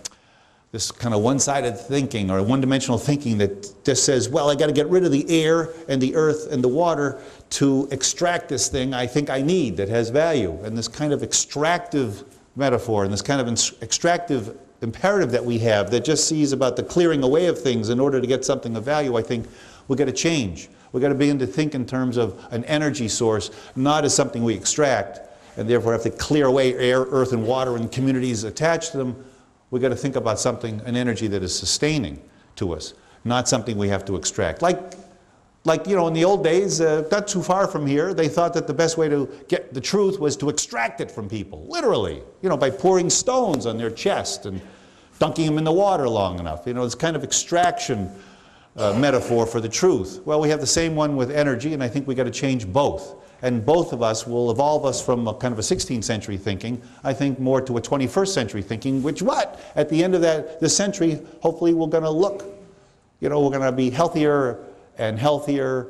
this kind of one-sided thinking or one-dimensional thinking that just says, well, I got to get rid of the air and the earth and the water to extract this thing I think I need that has value. And this kind of extractive metaphor and this kind of extractive imperative that we have that just sees about the clearing away of things in order to get something of value, I think we've got to change. We've got to begin to think in terms of an energy source, not as something we extract, and therefore have to clear away air, earth, and water and communities attached to them. We've got to think about something, an energy that is sustaining to us, not something we have to extract. Like, like you know, in the old days, uh, not too far from here, they thought that the best way to get the truth was to extract it from people, literally, you know, by pouring stones on their chest and dunking them in the water long enough. You know, it's kind of extraction uh, metaphor for the truth. Well, we have the same one with energy, and I think we've got to change both. And both of us will evolve us from a kind of a 16th century thinking, I think, more to a 21st century thinking, which what? At the end of that, this century, hopefully we're going to look, you know, we're going to be healthier and healthier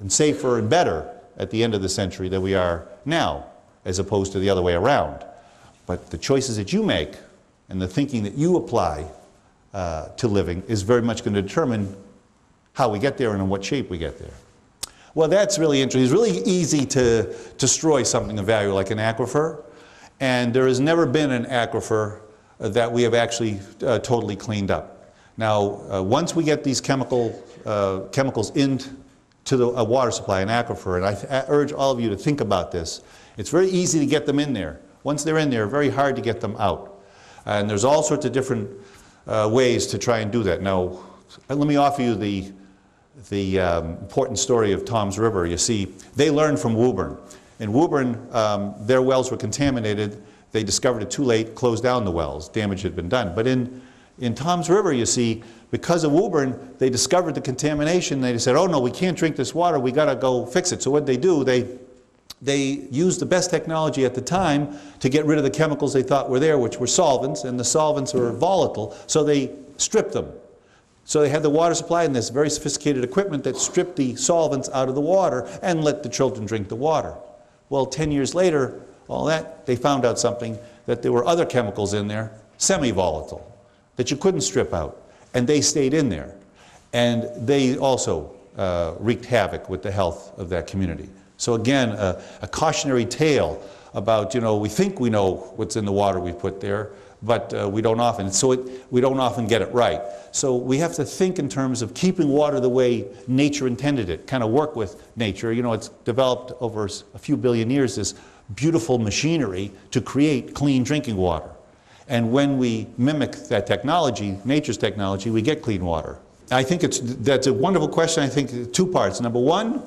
and safer and better at the end of the century than we are now, as opposed to the other way around. But the choices that you make and the thinking that you apply uh, to living is very much going to determine how we get there and in what shape we get there. Well, that's really interesting. It's really easy to destroy something of value like an aquifer, and there has never been an aquifer that we have actually uh, totally cleaned up. Now, uh, once we get these chemical, uh, chemicals into the a water supply, an aquifer, and I, I urge all of you to think about this, it's very easy to get them in there. Once they're in there, very hard to get them out. And there's all sorts of different uh, ways to try and do that. Now, let me offer you the the um, important story of Toms River. You see, they learned from Woburn. In Woburn, um, their wells were contaminated. They discovered it too late, closed down the wells. Damage had been done. But in, in Toms River, you see, because of Woburn, they discovered the contamination. They said, oh no, we can't drink this water. We got to go fix it. So what they do, they, they used the best technology at the time to get rid of the chemicals they thought were there, which were solvents, and the solvents were volatile. So they stripped them. So they had the water supply and this very sophisticated equipment that stripped the solvents out of the water and let the children drink the water. Well, 10 years later, all that, they found out something, that there were other chemicals in there, semi-volatile, that you couldn't strip out. And they stayed in there. And they also uh, wreaked havoc with the health of that community. So again, a, a cautionary tale about, you know, we think we know what's in the water we put there, but uh, we don't often. So it, we don't often get it right. So we have to think in terms of keeping water the way nature intended it, kind of work with nature. You know, it's developed over a few billion years, this beautiful machinery to create clean drinking water. And when we mimic that technology, nature's technology, we get clean water. I think it's, that's a wonderful question. I think two parts. Number one,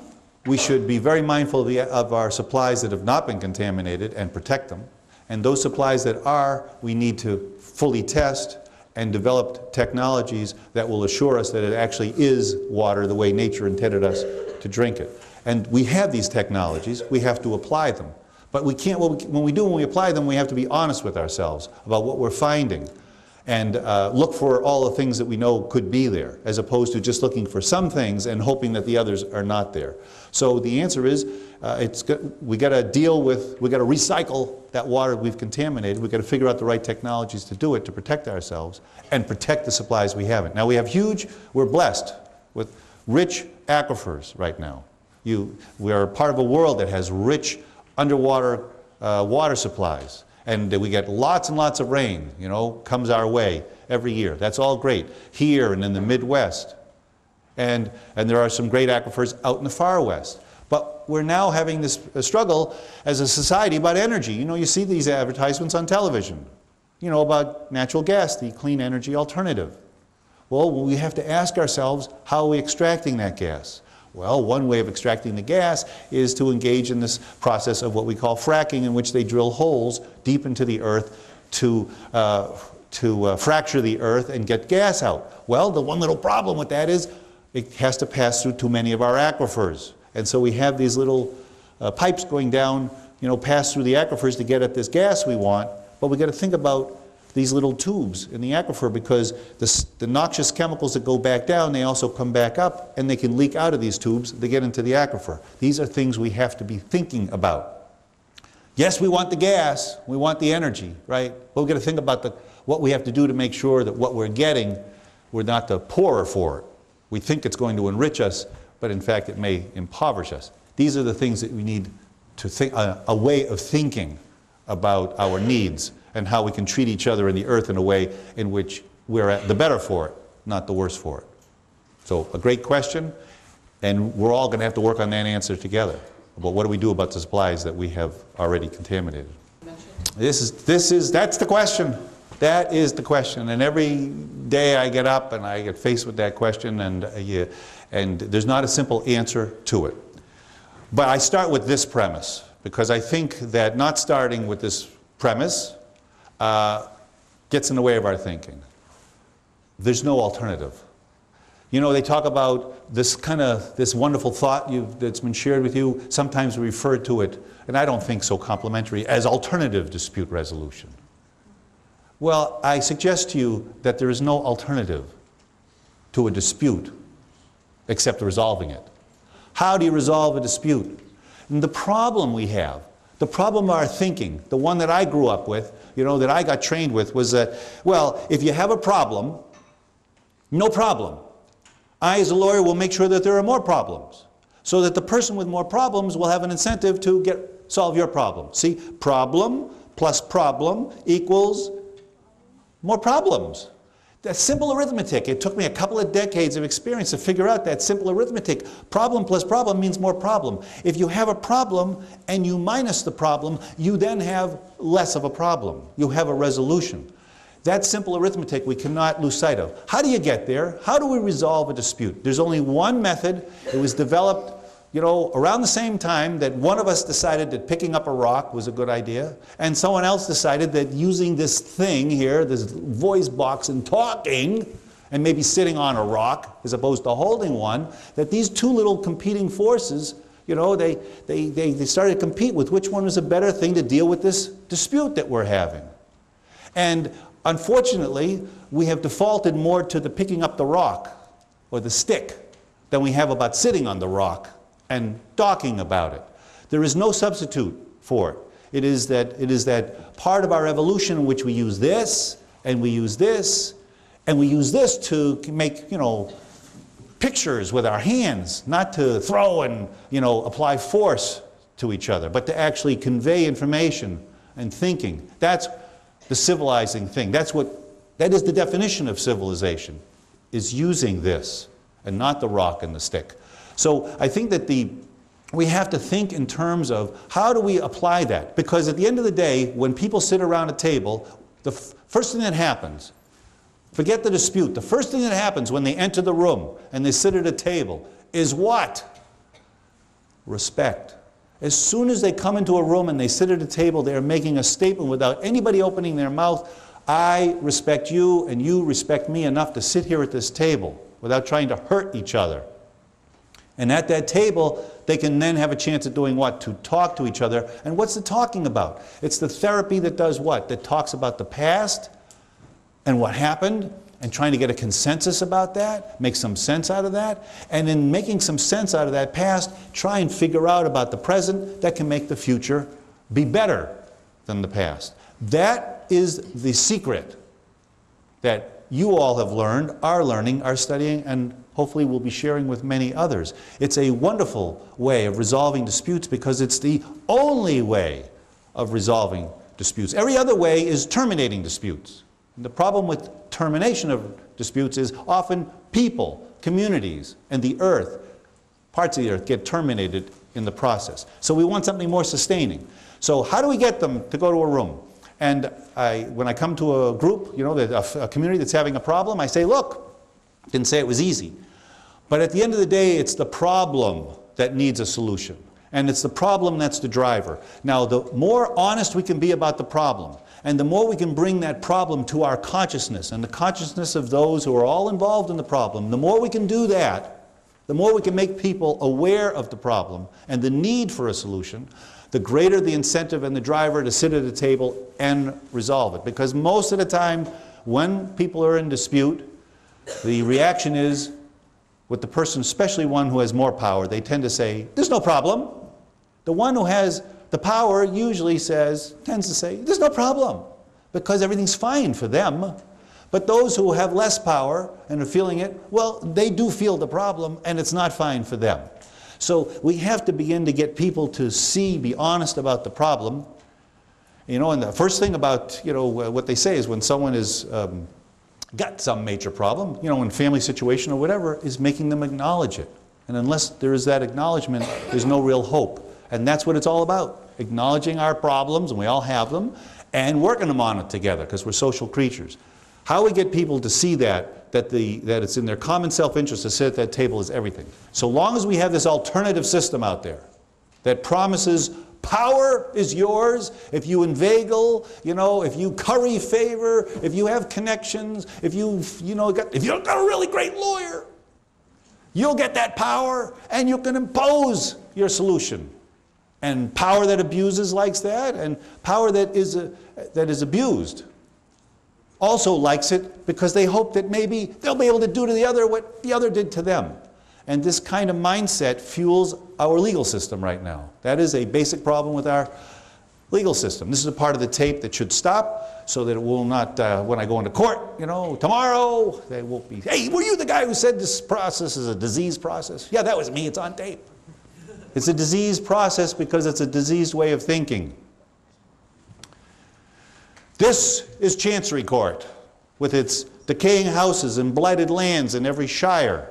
we should be very mindful of, the, of our supplies that have not been contaminated and protect them. And those supplies that are, we need to fully test and develop technologies that will assure us that it actually is water the way nature intended us to drink it. And we have these technologies, we have to apply them. But we can't, when we do, when we apply them, we have to be honest with ourselves about what we're finding and uh, look for all the things that we know could be there, as opposed to just looking for some things and hoping that the others are not there. So the answer is, uh, it's we got to deal with, we got to recycle that water we've contaminated. We've got to figure out the right technologies to do it to protect ourselves and protect the supplies we have. Now we have huge, we're blessed with rich aquifers right now. You, we are part of a world that has rich underwater uh, water supplies. And we get lots and lots of rain, you know, comes our way every year. That's all great. Here and in the Midwest. And, and there are some great aquifers out in the far west. But we're now having this struggle as a society about energy. You know, you see these advertisements on television, you know, about natural gas, the clean energy alternative. Well, we have to ask ourselves, how are we extracting that gas? Well, one way of extracting the gas is to engage in this process of what we call fracking, in which they drill holes deep into the earth to, uh, to uh, fracture the earth and get gas out. Well, the one little problem with that is it has to pass through too many of our aquifers. And so we have these little uh, pipes going down, you know, pass through the aquifers to get at this gas we want. But we got to think about these little tubes in the aquifer because the, the noxious chemicals that go back down, they also come back up and they can leak out of these tubes to get into the aquifer. These are things we have to be thinking about. Yes, we want the gas, we want the energy, right? But we've got to think about the, what we have to do to make sure that what we're getting, we're not the poorer for it. We think it's going to enrich us, but in fact it may impoverish us. These are the things that we need to think, a, a way of thinking about our needs and how we can treat each other and the earth in a way in which we're at the better for it, not the worse for it. So a great question, and we're all going to have to work on that answer together. But what do we do about the supplies that we have already contaminated? This is, this is, that's the question. That is the question. And every day I get up and I get faced with that question, and, uh, and there's not a simple answer to it. But I start with this premise, because I think that not starting with this premise uh, gets in the way of our thinking. There's no alternative. You know, they talk about this kind of, this wonderful thought that's been shared with you. Sometimes we refer to it, and I don't think so complimentary, as alternative dispute resolution. Well, I suggest to you that there is no alternative to a dispute except resolving it. How do you resolve a dispute? And the problem we have, the problem of our thinking, the one that I grew up with, you know, that I got trained with, was that, well, if you have a problem, no problem. I, as a lawyer, will make sure that there are more problems so that the person with more problems will have an incentive to get, solve your problem. See, problem plus problem equals more problems. That simple arithmetic. It took me a couple of decades of experience to figure out that simple arithmetic. Problem plus problem means more problem. If you have a problem and you minus the problem, you then have less of a problem. You have a resolution. That simple arithmetic we cannot lose sight of. How do you get there? How do we resolve a dispute? There's only one method. It was developed, you know, around the same time that one of us decided that picking up a rock was a good idea, and someone else decided that using this thing here, this voice box, and talking, and maybe sitting on a rock as opposed to holding one, that these two little competing forces, you know, they, they, they, they started to compete with which one was a better thing to deal with this dispute that we're having. And unfortunately, we have defaulted more to the picking up the rock or the stick than we have about sitting on the rock and talking about it. There is no substitute for it. It is that, it is that part of our evolution in which we use this, and we use this, and we use this to make, you know, pictures with our hands, not to throw and, you know, apply force to each other, but to actually convey information and thinking. That's the civilizing thing. That's what, that is the definition of civilization, is using this and not the rock and the stick. So I think that the, we have to think in terms of how do we apply that? Because at the end of the day, when people sit around a table, the first thing that happens, forget the dispute, the first thing that happens when they enter the room and they sit at a table is what? Respect. As soon as they come into a room and they sit at a table, they are making a statement without anybody opening their mouth. I respect you and you respect me enough to sit here at this table without trying to hurt each other. And at that table, they can then have a chance at doing what? To talk to each other. And what's the talking about? It's the therapy that does what? That talks about the past and what happened and trying to get a consensus about that, make some sense out of that, and in making some sense out of that past, try and figure out about the present that can make the future be better than the past. That is the secret that you all have learned, are learning, are studying, and hopefully we'll be sharing with many others. It's a wonderful way of resolving disputes because it's the only way of resolving disputes. Every other way is terminating disputes. And the problem with termination of disputes is often people, communities, and the earth, parts of the earth, get terminated in the process. So we want something more sustaining. So how do we get them to go to a room? And I, when I come to a group, you know, a, a community that's having a problem, I say, look, didn't say it was easy. But at the end of the day, it's the problem that needs a solution. And it's the problem that's the driver. Now, the more honest we can be about the problem, and the more we can bring that problem to our consciousness and the consciousness of those who are all involved in the problem, the more we can do that, the more we can make people aware of the problem and the need for a solution, the greater the incentive and the driver to sit at a table and resolve it. Because most of the time, when people are in dispute, the reaction is, with the person, especially one who has more power, they tend to say, There's no problem. The one who has the power usually says, tends to say, There's no problem, because everything's fine for them. But those who have less power and are feeling it, well, they do feel the problem, and it's not fine for them. So we have to begin to get people to see, be honest about the problem. You know, and the first thing about, you know, what they say is when someone is um, got some major problem, you know, in family situation or whatever, is making them acknowledge it. And unless there is that acknowledgement, there's no real hope. And that's what it's all about, acknowledging our problems, and we all have them, and working them on it together, because we're social creatures. How we get people to see that, that, the, that it's in their common self-interest to sit at that table is everything. So long as we have this alternative system out there that promises power is yours if you inveigle, you know, if you curry favor, if you have connections, if you, you know, got, if you've got a really great lawyer, you'll get that power and you can impose your solution. And power that abuses likes that, and power that is, uh, that is abused also likes it because they hope that maybe they'll be able to do to the other what the other did to them. And this kind of mindset fuels our legal system right now. That is a basic problem with our legal system. This is a part of the tape that should stop so that it will not, uh, when I go into court, you know, tomorrow, they won't be, hey, were you the guy who said this process is a disease process? Yeah, that was me, it's on tape. It's a disease process because it's a diseased way of thinking. This is Chancery Court, with its decaying houses and blighted lands in every shire,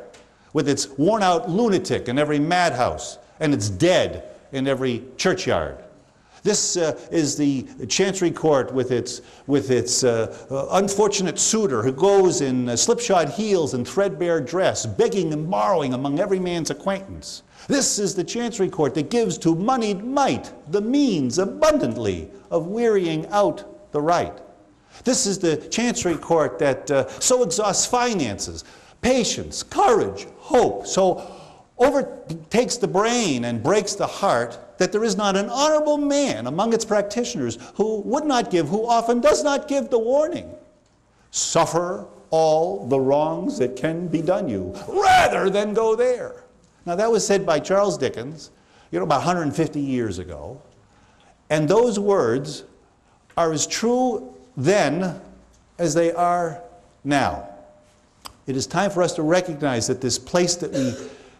with its worn out lunatic in every madhouse, and its dead in every churchyard. This uh, is the Chancery Court with its, with its uh, uh, unfortunate suitor who goes in uh, slipshod heels and threadbare dress, begging and borrowing among every man's acquaintance. This is the Chancery Court that gives to moneyed might the means abundantly of wearying out the right. This is the Chancery Court that uh, so exhausts finances, patience, courage, hope, so overtakes the brain and breaks the heart that there is not an honorable man among its practitioners who would not give, who often does not give the warning. Suffer all the wrongs that can be done you, rather than go there. Now, that was said by Charles Dickens, you know, about 150 years ago. And those words are as true then as they are now. It is time for us to recognize that this place that we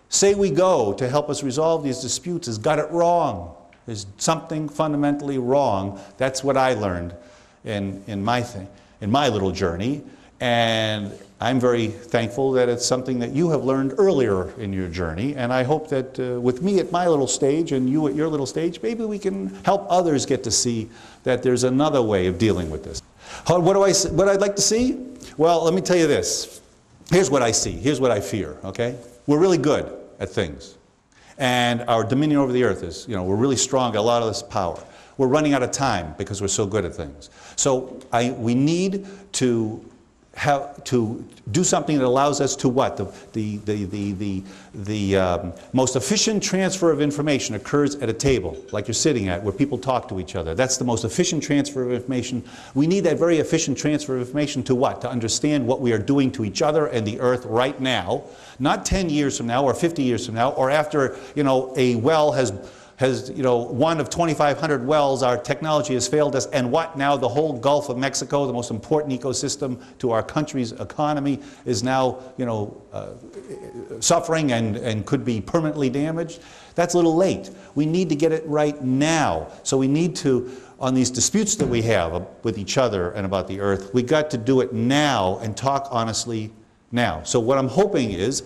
say we go to help us resolve these disputes has got it wrong. There's something fundamentally wrong. That's what I learned in, in, my, thing, in my little journey. And I'm very thankful that it's something that you have learned earlier in your journey. And I hope that uh, with me at my little stage and you at your little stage, maybe we can help others get to see that there's another way of dealing with this. What, do I, what I'd like to see? Well, let me tell you this. Here's what I see. Here's what I fear, okay? We're really good at things. And our dominion over the earth is, you know, we're really strong, got a lot of this power. We're running out of time because we're so good at things. So I, we need to have to do something that allows us to what? The, the, the, the, the, the um, most efficient transfer of information occurs at a table, like you're sitting at, where people talk to each other. That's the most efficient transfer of information. We need that very efficient transfer of information to what? To understand what we are doing to each other and the earth right now, not 10 years from now or 50 years from now, or after, you know, a well has has, you know, one of 2,500 wells, our technology has failed us, and what now? The whole Gulf of Mexico, the most important ecosystem to our country's economy, is now, you know, uh, suffering and, and could be permanently damaged. That's a little late. We need to get it right now. So we need to, on these disputes that we have with each other and about the earth, we got to do it now and talk honestly now. So what I'm hoping is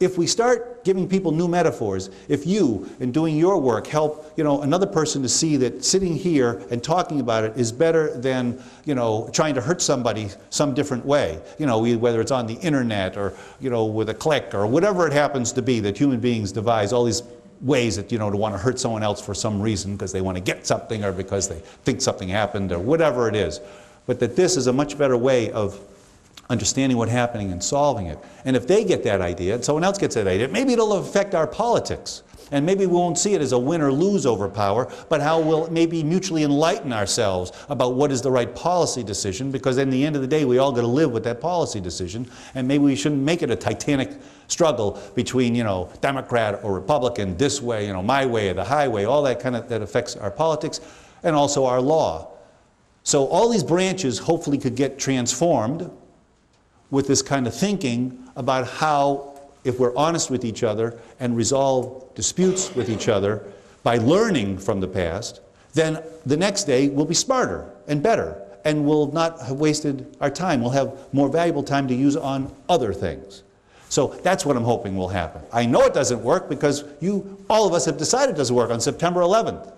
if we start giving people new metaphors, if you, in doing your work, help you know, another person to see that sitting here and talking about it is better than you know, trying to hurt somebody some different way, you know, whether it's on the internet or you know, with a click or whatever it happens to be that human beings devise all these ways that, you know, to want to hurt someone else for some reason because they want to get something or because they think something happened or whatever it is. But that this is a much better way of understanding what's happening and solving it. And if they get that idea and someone else gets that idea, maybe it'll affect our politics. And maybe we won't see it as a win or lose over power, but how we'll maybe mutually enlighten ourselves about what is the right policy decision, because in the end of the day, we all got to live with that policy decision. And maybe we shouldn't make it a titanic struggle between, you know, Democrat or Republican, this way, you know, my way or the highway, all that kind of that affects our politics and also our law. So all these branches hopefully could get transformed with this kind of thinking about how, if we're honest with each other and resolve disputes with each other by learning from the past, then the next day we'll be smarter and better and we'll not have wasted our time. We'll have more valuable time to use on other things. So that's what I'm hoping will happen. I know it doesn't work because you, all of us have decided it doesn't work on September 11th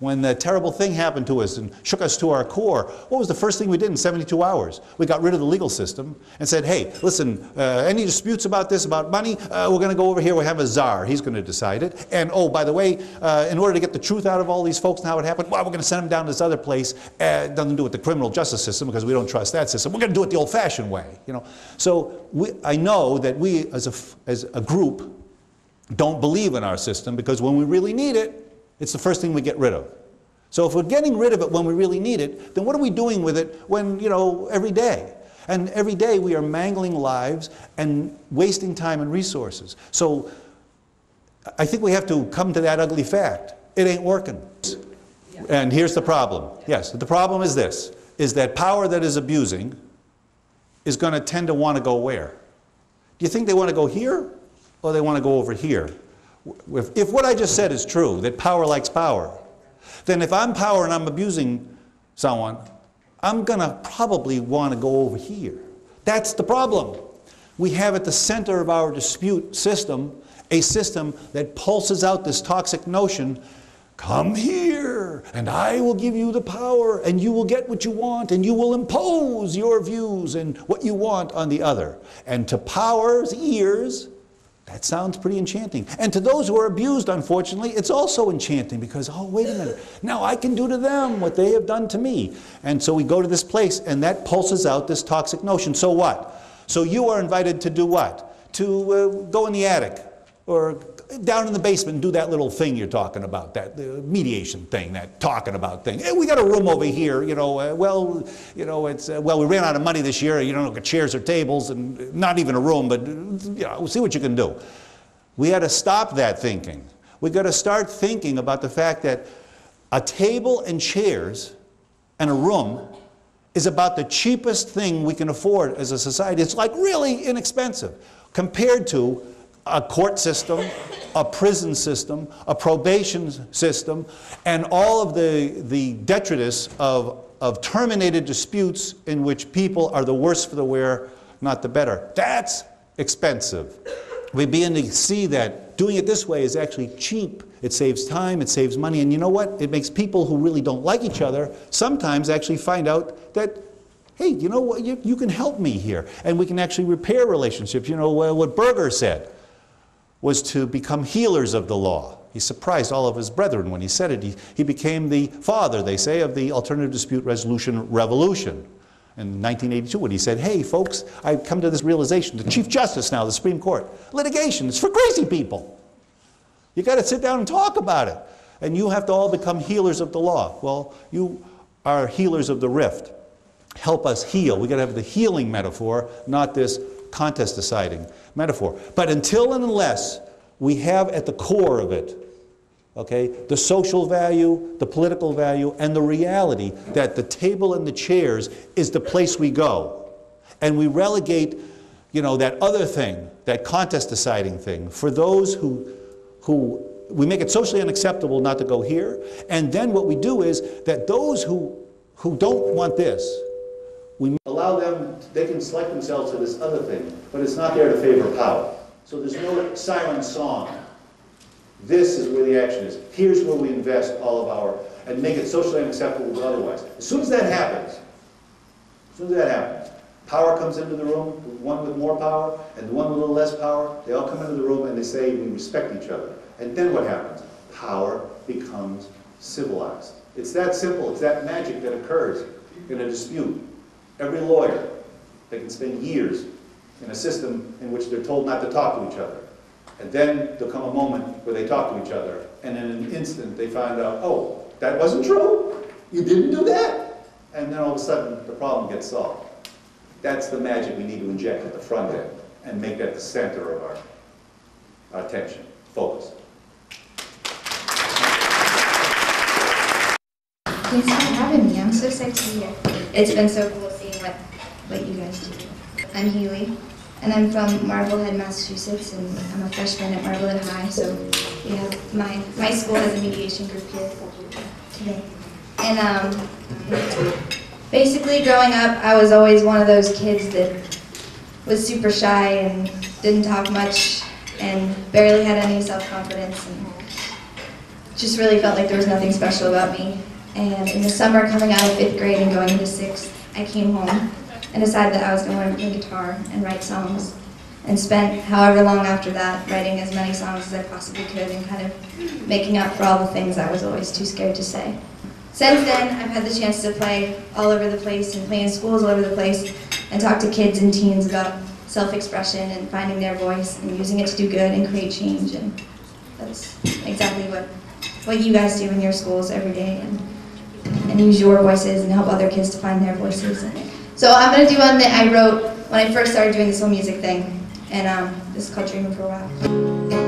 when the terrible thing happened to us and shook us to our core, what was the first thing we did in 72 hours? We got rid of the legal system and said, hey, listen, uh, any disputes about this, about money, uh, we're going to go over here, we have a czar, he's going to decide it. And oh, by the way, uh, in order to get the truth out of all these folks and how it happened, well, we're going to send them down to this other place. Uh, it doesn't do with the criminal justice system because we don't trust that system. We're going to do it the old-fashioned way. You know? So we, I know that we as a, as a group don't believe in our system because when we really need it, it's the first thing we get rid of. So if we're getting rid of it when we really need it, then what are we doing with it when, you know, every day? And every day we are mangling lives and wasting time and resources. So I think we have to come to that ugly fact. It ain't working. And here's the problem. Yes, the problem is this, is that power that is abusing is going to tend to want to go where? Do you think they want to go here or they want to go over here? If, if what I just said is true, that power likes power, then if I'm power and I'm abusing someone, I'm going to probably want to go over here. That's the problem. We have at the center of our dispute system a system that pulses out this toxic notion come here and I will give you the power and you will get what you want and you will impose your views and what you want on the other. And to power's ears, that sounds pretty enchanting. And to those who are abused, unfortunately, it's also enchanting because, oh, wait a minute, now I can do to them what they have done to me. And so we go to this place and that pulses out this toxic notion. So what? So you are invited to do what? To uh, go in the attic or down in the basement do that little thing you're talking about, that the mediation thing, that talking about thing. Hey, we got a room over here, you know, uh, well, you know, it's, uh, well, we ran out of money this year, you don't know, chairs or tables, and not even a room, but, you know, we'll see what you can do. We had to stop that thinking. We got to start thinking about the fact that a table and chairs and a room is about the cheapest thing we can afford as a society. It's like really inexpensive compared to a court system, a prison system, a probation system, and all of the, the detritus of, of terminated disputes in which people are the worse for the wear, not the better. That's expensive. We begin to see that doing it this way is actually cheap. It saves time, it saves money, and you know what? It makes people who really don't like each other sometimes actually find out that hey, you know what, you, you, can help me here. And we can actually repair relationships. You know, what Burger said was to become healers of the law. He surprised all of his brethren when he said it. He, he became the father, they say, of the alternative dispute resolution revolution in 1982 when he said, hey, folks, I've come to this realization. The Chief Justice now, the Supreme Court, litigation is for crazy people. You got to sit down and talk about it. And you have to all become healers of the law. Well, you are healers of the rift. Help us heal. We got to have the healing metaphor, not this contest deciding metaphor. But until and unless we have at the core of it, okay, the social value, the political value, and the reality that the table and the chairs is the place we go, and we relegate, you know, that other thing, that contest deciding thing, for those who, who we make it socially unacceptable not to go here, and then what we do is that those who, who don't want this, we allow them, they can select themselves to this other thing, but it's not there to favor power. So there's no siren song. This is where the action is. Here's where we invest all of our, and make it socially unacceptable otherwise. As soon as that happens, as soon as that happens, power comes into the room, the one with more power and the one with a little less power, they all come into the room and they say we respect each other. And then what happens? Power becomes civilized. It's that simple, it's that magic that occurs in a dispute. Every lawyer, they can spend years in a system in which they're told not to talk to each other. And then there'll come a moment where they talk to each other, and in an instant, they find out, oh, that wasn't true? You didn't do that? And then all of a sudden, the problem gets solved. That's the magic we need to inject at the front end and make that the center of our, our attention, focus. Thanks for having me. I'm so psyched to be here. It's been so cool what, you guys do. I'm Hayley, and I'm from Marblehead, Massachusetts, and I'm a freshman at Marblehead High. So we have my my school has a mediation group here today. And um, basically, growing up, I was always one of those kids that was super shy and didn't talk much and barely had any self-confidence and just really felt like there was nothing special about me. And in the summer, coming out of fifth grade and going into sixth, I came home and decided that I was going to learn to play guitar and write songs. And spent however long after that writing as many songs as I possibly could and kind of making up for all the things I was always too scared to say. Since then, I've had the chance to play all over the place and play in schools all over the place and talk to kids and teens about self-expression and finding their voice and using it to do good and create change. And that's exactly what, what you guys do in your schools every day. And, and use your voices and help other kids to find their voices. So I'm going to do one that I wrote when I first started doing this whole music thing. And um, this is called Dreaming for a While.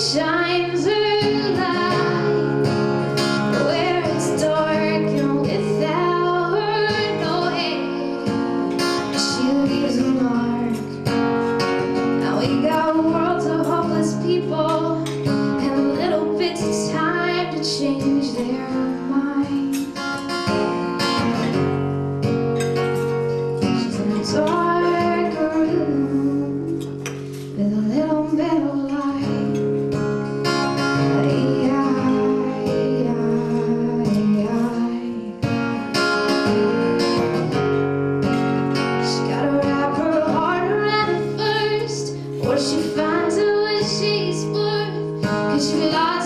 Shines worth Cause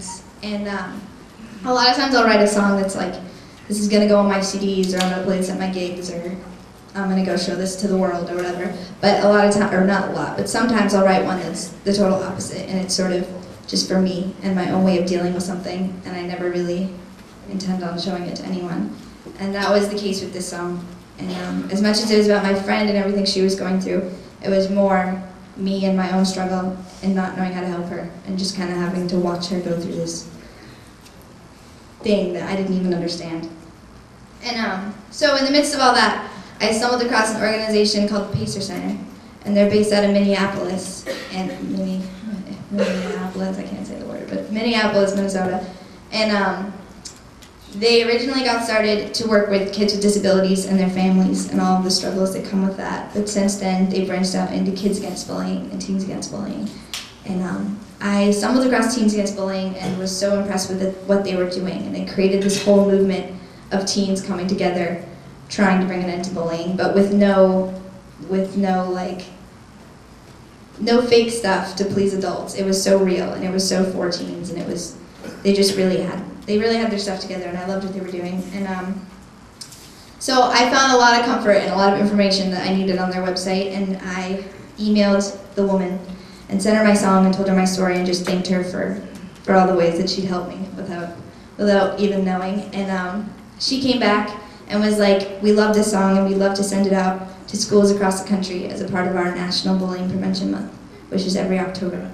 sense. And um, a lot of times I'll write a song that's like, this is gonna go on my CDs or I'm gonna play this at my gigs or I'm gonna go show this to the world or whatever. But a lot of times, or not a lot, but sometimes I'll write one that's the total opposite and it's sort of just for me and my own way of dealing with something and I never really intend on showing it to anyone. And that was the case with this song. And um, as much as it was about my friend and everything she was going through, it was more me and my own struggle and not knowing how to help her and just kind of having to watch her go through this thing that I didn't even understand. And um, so in the midst of all that, I stumbled across an organization called the Pacer Center, and they're based out of Minneapolis, and Minne- Minneapolis, I can't say the word, but Minneapolis, Minnesota. And um, they originally got started to work with kids with disabilities and their families and all of the struggles that come with that. But since then, they branched out into Kids Against Bullying and Teens Against Bullying. And um, I stumbled across Teens Against Bullying and was so impressed with it, what they were doing. And they created this whole movement of teens coming together, trying to bring an end to bullying, but with no, with no like, no fake stuff to please adults. It was so real and it was so for teens and it was, they just really had, they really had their stuff together and I loved what they were doing. And um, so I found a lot of comfort and a lot of information that I needed on their website and I emailed the woman and sent her my song and told her my story and just thanked her for, for all the ways that she'd helped me without, without even knowing. And um, she came back and was like, we love this song and we'd love to send it out to schools across the country as a part of our National Bullying Prevention Month, which is every October.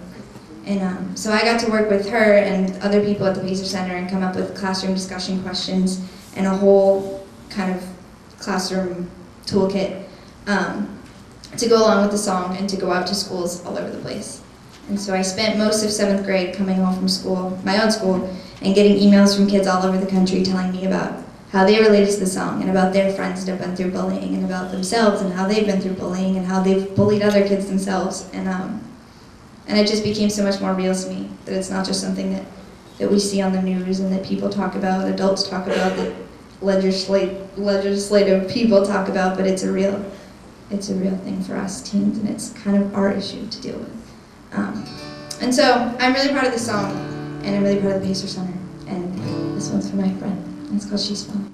And um, so I got to work with her and other people at the Pacer Center and come up with classroom discussion questions and a whole kind of classroom toolkit um, to go along with the song and to go out to schools all over the place. And so I spent most of seventh grade coming home from school, my own school, and getting emails from kids all over the country telling me about how they related to the song and about their friends that have been through bullying and about themselves and how they've been through bullying and how they've bullied other kids themselves. And um, and it just became so much more real to me that it's not just something that, that we see on the news and that people talk about, adults talk about, that legislate, legislative people talk about, but it's a real, it's a real thing for us teens, and it's kind of our issue to deal with. Um, and so I'm really proud of this song, and I'm really proud of the Pacer Center, and this one's for my friend, it's called She's Fun.